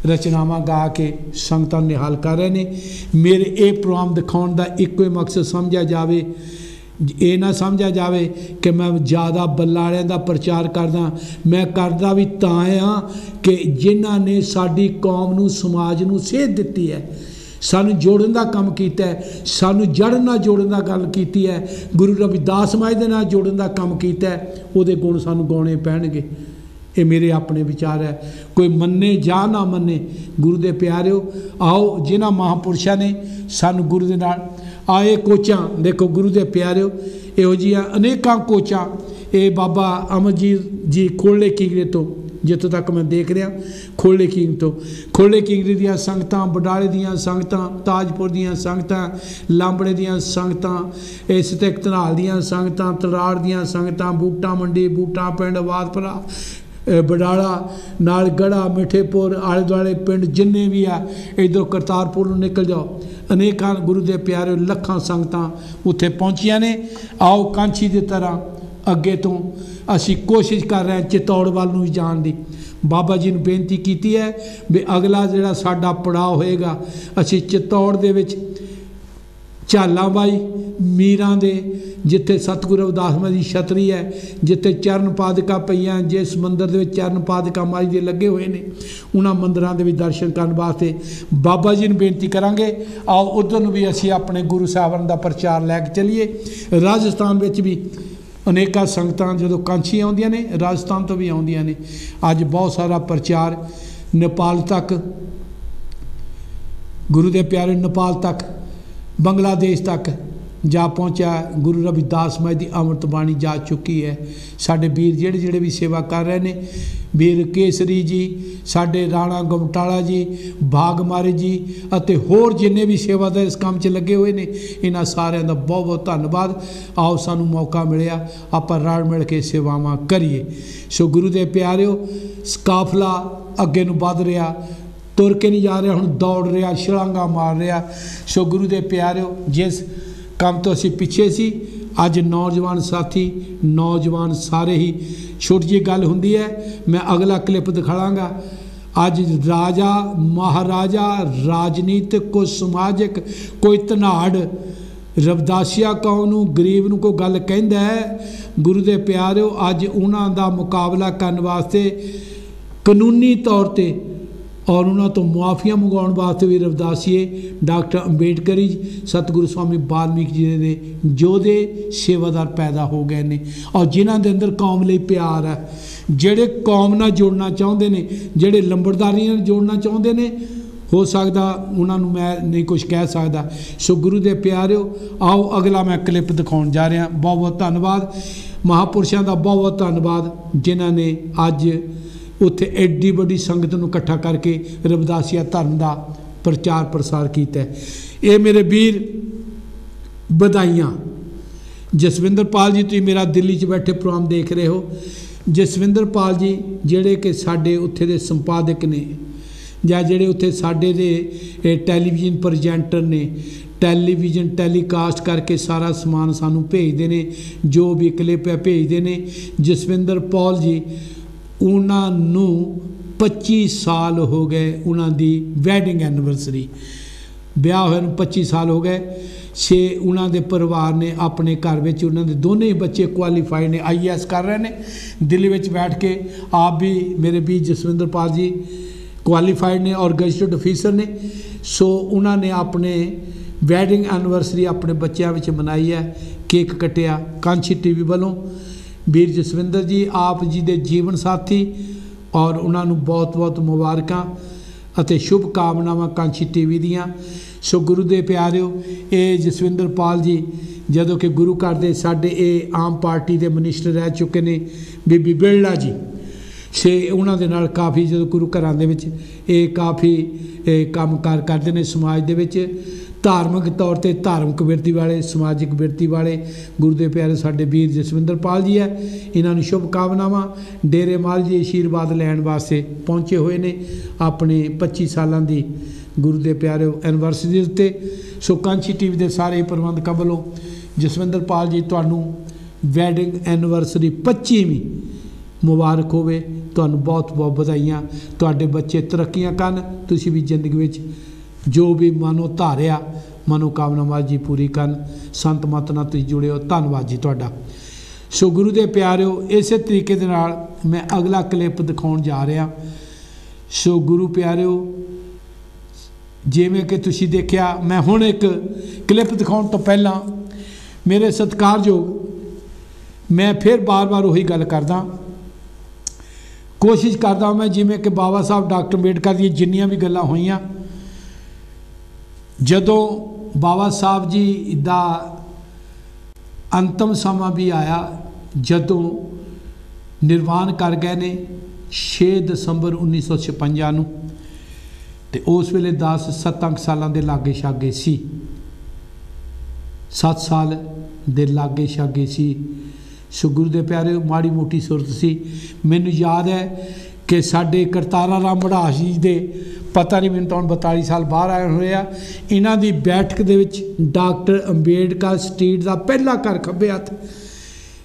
[SPEAKER 1] ਰਚਨਾਵਾਂ ਗਾ ਕੇ ਸੰਗਤਾਂ ਨਿਹਾਲ ਕਰ ਰਹੇ ਨੇ। ਮੇਰੇ ਇਹ ਪ੍ਰੋਗਰਾਮ ਦਿਖਾਉਣ ਦਾ ਇੱਕੋ ਹੀ ਮਕਸਦ ਸਮਝਿਆ ਜਾਵੇ ਇਹ ਨਾ ਸਮਝਿਆ ਜਾਵੇ ਕਿ ਮੈਂ ਜ਼ਿਆਦਾ ਬੱਲਾੜਿਆਂ ਦਾ ਪ੍ਰਚਾਰ ਕਰਦਾ, ਮੈਂ ਕਰਦਾ ਵੀ ਤਾਂ ਆ ਕਿ ਜਿਨ੍ਹਾਂ ਨੇ ਸਾਡੀ ਕੌਮ ਨੂੰ, ਸਮਾਜ ਨੂੰ ਸੇਧ ਦਿੱਤੀ ਹੈ, ਸਾਨੂੰ ਜੋੜਨ ਦਾ ਕੰਮ ਕੀਤਾ ਹੈ, ਸਾਨੂੰ ਜੜਨ ਨਾਲ ਜੋੜਨ ਦਾ ਗੱਲ ਕੀਤੀ ਹੈ, ਗੁਰੂ ਰਵਿਦਾਸ ਮਾਈ ਦੇ ਨਾਲ ਜੋੜਨ ਦਾ ਕੰਮ ਕੀਤਾ ਹੈ, ਉਹਦੇ ਗੁਣ ਸਾਨੂੰ ਗਾਉਣੇ ਪੈਣਗੇ। ਇਹ ਮੇਰੇ ਆਪਣੇ ਵਿਚਾਰ ਹੈ। ਕੋਈ ਮੰਨੇ ਜਾਂ ਨਾ ਮੰਨੇ, ਗੁਰੂ ਦੇ ਪਿਆਰਿਓ, ਆਓ ਜਿਨ੍ਹਾਂ ਮਹਾਪੁਰਸ਼ਾਂ ਨੇ ਸਾਨੂੰ ਗੁਰੂ ਦੇ ਨਾਲ ਆਏ ਕੋਚਾਂ, ਦੇਖੋ ਗੁਰੂ ਦੇ ਪਿਆਰਿਓ, ਇਹੋ ਜਿਹੀਆਂ ਅਨੇਕਾਂ ਕੋਚਾਂ, ਇਹ ਬਾਬਾ ਅਮਰਜੀਤ ਜੀ ਖੋਲੇ ਕਿਗਰੇ ਤੋਂ, ਜਿੱਥੋਂ ਤੱਕ ਮੈਂ ਦੇਖ ਰਿਹਾ ਖੋਲੇ ਕਿੰਗ ਤੋਂ। ਖੋਲੇ ਕਿੰਗਰੀ ਦੀਆਂ ਸੰਗਤਾਂ ਬਡਾਲੇ ਦੀਆਂ ਸੰਗਤਾਂ, ਤਾਜਪੁਰ ਦੀਆਂ ਸੰਗਤਾਂ, ਲਾਂਬੜੇ ਦੀਆਂ ਸੰਗਤਾਂ, ਇਸ ਤੇ ਧਨਾਲ ਦੀਆਂ ਸੰਗਤਾਂ ਤਲਾੜ ਦੀਆਂ ਸੰਗਤਾਂ, ਬੂਟਾ ਮੰਡੀ, ਬੂਟਾ ਪਿੰਡ ਆਵਾਦਪੁਰਾ ਬਡਾਲਾ, ਨਾਲ ਗੜਾ, ਮਿੱਠੇਪੁਰ ਆਲੇ ਦੁਆਲੇ ਪਿੰਡ ਜਿੰਨੇ ਵੀ ਆ, ਇਧਰੋਂ ਕਰਤਾਰਪੁਰ ਨੂੰ ਨਿਕਲ ਜਾਓ। ਅਨੇਕਾਂ ਗੁਰੂ ਦੇ ਪਿਆਰੇ ਲੱਖਾਂ ਸੰਗਤਾਂ ਉੱਥੇ ਪਹੁੰਚੀਆਂ ਨੇ। ਆਓ ਕਾਂਚੀ ਦੀ ਤਰ੍ਹਾਂ ਅੱਗੇ ਤੋਂ ਅਸੀਂ ਕੋਸ਼ਿਸ਼ ਕਰ ਰਹੇ ਹਾਂ ਚਿਤੌੜ ਵੱਲ ਨੂੰ ਵੀ ਜਾਣ ਦੀ। ਬਾਬਾ ਜੀ ਨੂੰ ਬੇਨਤੀ ਕੀਤੀ ਹੈ ਵੀ ਅਗਲਾ ਜਿਹੜਾ ਸਾਡਾ ਪੜਾਅ ਹੋਏਗਾ, ਅਸੀਂ ਚਿਤੌੜ ਦੇ ਵਿੱਚ ਝਾਲਾਂ ਬਾਈ ਮੀਰਾਂ ਦੇ ਜਿੱਥੇ ਸਤਿਗੁਰੂ ਅਵਦਾਸ ਮਾਈ ਦੀ ਛਤਰੀ ਹੈ, ਜਿੱਥੇ ਚਰਨ ਪਾਦਕਾ ਪਈਆਂ, ਜਿਸ ਮੰਦਰ ਦੇ ਵਿੱਚ ਚਰਨ ਪਾਦਕਾ ਮਾਈ ਦੇ ਲੱਗੇ ਹੋਏ ਨੇ, ਉਹਨਾਂ ਮੰਦਰਾਂ ਦੇ ਵਿੱਚ ਦਰਸ਼ਨ ਕਰਨ ਵਾਸਤੇ ਬਾਬਾ ਜੀ ਨੂੰ ਬੇਨਤੀ ਕਰਾਂਗੇ, ਆਓ ਉਧਰ ਨੂੰ ਵੀ ਅਸੀਂ ਆਪਣੇ ਗੁਰੂ ਸਾਹਿਬਾਨ ਦਾ ਪ੍ਰਚਾਰ ਲੈ ਕੇ ਚੱਲੀਏ। ਰਾਜਸਥਾਨ ਵਿੱਚ ਵੀ ਅਨੇਕਾਂ ਸੰਗਤਾਂ ਜਦੋਂ ਕਾਂਛੀ ਆਉਂਦੀਆਂ ਨੇ, ਰਾਜਸਥਾਨ ਤੋਂ ਵੀ ਆਉਂਦੀਆਂ ਨੇ, ਅੱਜ ਬਹੁਤ ਸਾਰਾ ਪ੍ਰਚਾਰ ਨੇਪਾਲ ਤੱਕ, ਗੁਰੂ ਦੇ ਪਿਆਰੇ ਨੇਪਾਲ ਤੱਕ, ਬੰਗਲਾਦੇਸ਼ ਤੱਕ ਜਾ ਪਹੁੰਚਿਆ ਗੁਰੂ ਰਵਿਦਾਸ ਮਾਈ ਦੀ ਅੰਮ੍ਰਿਤ ਬਾਣੀ ਜਾ ਚੁੱਕੀ ਹੈ। ਸਾਡੇ ਵੀਰ ਜਿਹੜੇ ਜਿਹੜੇ ਵੀ ਸੇਵਾ ਕਰ ਰਹੇ ਨੇ, ਵੀਰ ਕੇਸਰੀ ਜੀ, ਸਾਡੇ ਰਾਣਾ ਗਮਟਾਲਾ ਜੀ ਭਾਗਮਾਰੇ ਜੀ ਅਤੇ ਹੋਰ ਜਿੰਨੇ ਵੀ ਸੇਵਾਦਾਰ ਇਸ ਕੰਮ 'ਚ ਲੱਗੇ ਹੋਏ ਨੇ, ਇਹਨਾਂ ਸਾਰਿਆਂ ਦਾ ਬਹੁਤ ਬਹੁਤ ਧੰਨਵਾਦ। ਆਓ ਸਾਨੂੰ ਮੌਕਾ ਮਿਲਿਆ, ਆਪਾਂ ਰਲ ਮਿਲ ਕੇ ਸੇਵਾਵਾਂ ਕਰੀਏ। ਸੋ ਗੁਰੂ ਦੇ ਪਿਆਰਿਓ ਕਾਫਲਾ ਅੱਗੇ ਨੂੰ ਵੱਧ ਰਿਹਾ, ਤੁਰ ਕੇ ਨਹੀਂ ਜਾ ਰਿਹਾ, ਹੁਣ ਦੌੜ ਰਿਹਾ ਛਲਾਂਗਾ ਮਾਰ ਰਿਹਾ। ਸੋ ਗੁਰੂ ਦੇ ਪਿਆਰਿਓ, ਜਿਸ ਕੰਮ ਤੋਂ ਅਸੀਂ ਪਿੱਛੇ ਸੀ। ਅੱਜ ਨੌਜਵਾਨ ਸਾਥੀ, ਨੌਜਵਾਨ ਸਾਰੇ ਹੀ। ਛੋਟੀ ਜਿਹੀ ਗੱਲ ਹੁੰਦੀ ਹੈ, ਮੈਂ ਅਗਲਾ ਕਲਿੱਪ ਦਿਖਾਵਾਂਗਾ ਅੱਜ ਰਾਜਾ, ਮਹਾਰਾਜਾ, ਰਾਜਨੀਤਿਕ ਕੋ ਸਮਾਜਿਕ, ਕੋਈ ਧਨਾੜ, ਰਵਦਾਸੀਆ ਕੌਮ ਨੂੰ, ਗਰੀਬ ਨੂੰ ਕੋਈ ਗੱਲ ਕਹਿੰਦਾ ਹੈ, ਗੁਰੂ ਦੇ ਪਿਆਰਿਓ, ਅੱਜ ਉਹਨਾਂ ਦਾ ਮੁਕਾਬਲਾ ਕਰਨ ਵਾਸਤੇ ਕਾਨੂੰਨੀ ਤੌਰ ਤੇ ਔਰ ਉਹਨਾਂ ਤੋਂ ਮੁਆਫੀਆਂ ਮੰਗਵਾਉਣ ਵਾਸਤੇ ਵੀ ਰਵਦਾਸੀਏ ਡਾਕਟਰ ਅੰਬੇਡਕਰ ਜੀ, ਸਤਿਗੁਰੂ ਸਵਾਮੀ ਬਾਲਮੀਕ ਜੀ ਦੇ ਯੋਧੇ ਸੇਵਾਦਾਰ ਪੈਦਾ ਹੋ ਗਏ ਨੇ ਔਰ ਜਿਨ੍ਹਾਂ ਦੇ ਅੰਦਰ ਕੌਮ ਲਈ ਪਿਆਰ ਹੈ, ਜਿਹੜੇ ਕੌਮ ਨਾਲ ਜੁੜਨਾ ਚਾਹੁੰਦੇ ਨੇ, ਜਿਹੜੇ ਲੰਬੜਦਾਰੀਆਂ ਨਾਲ ਜੁੜਨਾ ਚਾਹੁੰਦੇ ਨੇ, ਹੋ ਸਕਦਾ ਉਹਨਾਂ ਨੂੰ ਮੈਂ ਨਹੀਂ ਕੁਝ ਕਹਿ ਸਕਦਾ। ਸੋ ਗੁਰੂ ਦੇ ਪਿਆਰਿਓ, ਆਓ ਅਗਲਾ ਮੈਂ ਕਲਿੱਪ ਦਿਖਾਉਣ ਜਾ ਰਿਹਾ। ਬਹੁਤ ਬਹੁਤ ਧੰਨਵਾਦ। ਮਹਾਪੁਰਸ਼ਾਂ ਦਾ ਬਹੁਤ ਬਹੁਤ ਧੰਨਵਾਦ, ਜਿਨ੍ਹਾਂ ਨੇ ਅੱਜ ਉੱਥੇ ਐਡੀ ਵੱਡੀ ਸੰਗਤ ਨੂੰ ਇਕੱਠਾ ਕਰਕੇ ਰਵਿਦਾਸੀਆ ਧਰਮ ਦਾ ਪ੍ਰਚਾਰ ਪ੍ਰਸਾਰ ਕੀਤਾ ਇਹ ਮੇਰੇ ਵੀਰ ਵਧਾਈਆਂ। ਜਸਵਿੰਦਰ ਪਾਲ ਜੀ, ਤੁਸੀਂ ਮੇਰਾ ਦਿੱਲੀ 'ਚ ਬੈਠੇ ਪ੍ਰੋਗਰਾਮ ਦੇਖ ਰਹੇ ਹੋ। ਜਸਵਿੰਦਰ ਪਾਲ ਜੀ, ਜਿਹੜੇ ਕਿ ਸਾਡੇ ਉੱਥੇ ਦੇ ਸੰਪਾਦਕ ਨੇ ਜਾਂ ਜਿਹੜੇ ਉੱਥੇ ਸਾਡੇ ਦੇ ਟੈਲੀਵਿਜ਼ਨ ਪ੍ਰੈਜੈਂਟਰ ਨੇ, ਟੈਲੀਵਿਜ਼ਨ ਟੈਲੀਕਾਸਟ ਕਰਕੇ ਸਾਰਾ ਸਮਾਨ ਸਾਨੂੰ ਭੇਜਦੇ ਨੇ, ਜੋ ਵੀ ਕਲਿੱਪ ਹੈ ਭੇਜਦੇ ਨੇ। ਜਸਵਿੰਦਰ ਪਾਲ ਜੀ ਉਹਨਾਂ ਨੂੰ 25 ਸਾਲ ਹੋ ਗਏ ਉਹਨਾਂ ਦੀ ਵੈਡਿੰਗ ਐਨੀਵਰਸਰੀ ਵਿਆਹ ਹੋਏ ਨੂੰ 25 ਸਾਲ ਹੋ ਗਏ। ਛੇ ਉਹਨਾਂ ਦੇ ਪਰਿਵਾਰ ਨੇ ਆਪਣੇ ਘਰ ਵਿੱਚ ਉਹਨਾਂ ਦੇ ਦੋਨੇ ਹੀ ਬੱਚੇ ਕੁਆਲੀਫਾਈਡ ਨੇ ਆਈਐਸ ਕਰ ਰਹੇ ਨੇ। ਦਿੱਲੀ ਵਿੱਚ ਬੈਠ ਕੇ ਆਪ ਵੀ ਮੇਰੇ ਵੀ ਜਸਵਿੰਦਰ ਪਾਲ ਜੀ ਕੁਆਲੀਫਾਈਡ ਨੇ ਔਰ ਗਜ਼ਟਡ ਅਫੀਸਰ ਨੇ। ਸੋ ਉਹਨਾਂ ਨੇ ਆਪਣੇ ਵੈਡਿੰਗ ਐਨੀਵਰਸਰੀ ਆਪਣੇ ਬੱਚਿਆਂ ਵਿੱਚ ਮਨਾਈ ਹੈ। ਕੇਕ ਕਟਿਆ ਕਾਂਚੀ ਟੀਵੀ ਵੱਲੋਂ। ਵੀਰ ਜਸਵਿੰਦਰ ਜੀ, ਆਪ ਜੀ ਦੇ ਜੀਵਨ ਸਾਥੀ ਔਰ ਉਹਨਾਂ ਨੂੰ ਬਹੁਤ-ਬਹੁਤ ਮੁਬਾਰਕਾਂ ਅਤੇ ਸ਼ੁਭ ਕਾਮਨਾਵਾਂ ਕਾਂਚੀ ਟੀਵੀ ਦੀਆਂ। ਸੋ ਗੁਰੂ ਦੇ ਪਿਆਰਿਓ, ਇਹ ਜਸਵਿੰਦਰ ਪਾਲ ਜੀ, ਜਦੋਂ ਕਿ ਗੁਰੂ ਘਰ ਦੇ ਸਾਡੇ ਇਹ ਆਮ ਪਾਰਟੀ ਦੇ ਮਿਨਿਸਟਰ ਰਹਿ ਚੁੱਕੇ ਨੇ, ਬੀਬੀ ਬਿਰਲਾ ਜੀ। ਸੇ ਉਹਨਾਂ ਦੇ ਨਾਲ ਕਾਫੀ ਜਦੋਂ ਗੁਰੂ ਘਰਾਂ ਦੇ ਵਿੱਚ ਇਹ ਕਾਫੀ ਇਹ ਕੰਮਕਾਰ ਕਰਦੇ ਨੇ ਸਮਾਜ ਦੇ ਵਿੱਚ ਧਾਰਮਿਕ ਤੌਰ ਤੇ ਧਾਰਮਿਕ ਬਿਰਤੀ ਵਾਲੇ, ਸਮਾਜਿਕ ਬਿਰਤੀ ਵਾਲੇ ਗੁਰੂ ਦੇ ਪਿਆਰੇ ਸਾਡੇ ਵੀਰ ਜਸਵਿੰਦਰ ਪਾਲ ਜੀ ਹੈ। ਇਹਨਾਂ ਨੂੰ ਸ਼ੁਭ ਕਾਮਨਾਵਾਂ ਡੇਰੇ ਮਾਲ ਜੀ ਆਸ਼ੀਰਵਾਦ ਲੈਣ ਵਾਸਤੇ ਪਹੁੰਚੇ ਹੋਏ ਨੇ ਆਪਣੇ 25 ਸਾਲਾਂ ਦੀ ਗੁਰੂ ਦੇ ਪਿਆਰੇ ਐਨਵਰਸਰੀ ਦੇ ਉੱਤੇ। ਸੋ ਕਾਂਚੀ ਟੀਵੀ ਦੇ ਸਾਰੇ ਪ੍ਰਬੰਧਕਾਂ ਵੱਲੋਂ ਜਸਵਿੰਦਰ ਪਾਲ ਜੀ, ਤੁਹਾਨੂੰ ਵੈਡਿੰਗ ਐਨਵਰਸਰੀ 25ਵੀਂ ਮੁਬਾਰਕ ਹੋਵੇ। ਤੁਹਾਨੂੰ ਬਹੁਤ ਬਹੁਤ ਵਧਾਈਆਂ। ਤੁਹਾਡੇ ਬੱਚੇ ਤਰੱਕੀਆਂ ਕਰਨ। ਤੁਸੀਂ ਵੀ ਜ਼ਿੰਦਗੀ ਵਿੱਚ ਜੋ ਵੀ ਮਨੋ ਧਾਰਿਆ ਮਨੋ ਕਾਮਨਾਵਾਂ ਜੀ ਪੂਰੀ ਕਰਨ। ਸੰਤ ਮਤ ਨਾਲ ਤੁਸੀਂ ਜੁੜਿਓ। ਧੰਨਵਾਦ ਜੀ ਤੁਹਾਡਾ। ਸੋ ਗੁਰੂ ਦੇ ਪਿਆਰਿਓ, ਇਸੇ ਤਰੀਕੇ ਦੇ ਨਾਲ ਮੈਂ ਅਗਲਾ ਕਲਿੱਪ ਦਿਖਾਉਣ ਜਾ ਰਿਹਾ। ਸੋ ਗੁਰੂ ਪਿਆਰਿਓ, ਜਿਵੇਂ ਕਿ ਤੁਸੀਂ ਦੇਖਿਆ, ਮੈਂ ਹੁਣ ਇੱਕ ਕਲਿੱਪ ਦਿਖਾਉਣ ਤੋਂ ਪਹਿਲਾਂ ਮੇਰੇ ਸਤਿਕਾਰਯੋਗ, ਮੈਂ ਫਿਰ ਬਾਰ-ਬਾਰ ਉਹੀ ਗੱਲ ਕਰਦਾ। ਕੋਸ਼ਿਸ਼ ਕਰਦਾ ਮੈਂ ਜਿਵੇਂ ਕਿ ਬਾਬਾ ਸਾਹਿਬ, ਡਾਕਟਰ ਅੰਬੇਡਕਰ ਦੀਆਂ ਜਿੰਨੀਆਂ ਵੀ ਗੱਲਾਂ ਹੋਈਆਂ ਜਦੋਂ ਬਾਬਾ ਸਾਹਿਬ ਜੀ ਦਾ ਅੰਤਮ ਸਮਾਂ ਵੀ ਆਇਆ, ਜਦੋਂ ਨਿਰਵਾਣ ਕਰ ਗਏ ਨੇ 6 ਦਸੰਬਰ 1956 ਨੂੰ, ਤੇ ਉਸ ਵੇਲੇ 10 7 ਸਾਲਾਂ ਦੇ ਲਾਗੇ ਛਾਗੇ ਸੀ। 7 ਸਾਲ ਦੇ ਲਾਗੇ ਛਾਗੇ ਸੀ। ਸੋ ਗੁਰੂ ਦੇ ਪਿਆਰੇ ਮਾੜੀ ਮੋਟੀ ਸੁਰਤ ਸੀ। ਮੈਨੂੰ ਯਾਦ ਹੈ ਕਿ ਸਾਡੇ ਕਰਤਾਰਾ ਰਾਮ ਬੜਾਸ ਜੀ ਦੇ ਪਤਾ ਨਹੀਂ ਮੈਨੂੰ ਤਾਂ ਹੁਣ 42 ਸਾਲ ਬਾਹਰ ਆਏ ਹੋਏ ਆ। ਇਹਨਾਂ ਦੀ ਬੈਠਕ ਦੇ ਵਿੱਚ ਡਾਕਟਰ ਅੰਬੇਡਕਰ ਸਟਰੀਟ ਦਾ ਪਹਿਲਾ ਘਰ ਖੱਬੇ ਹੱਥ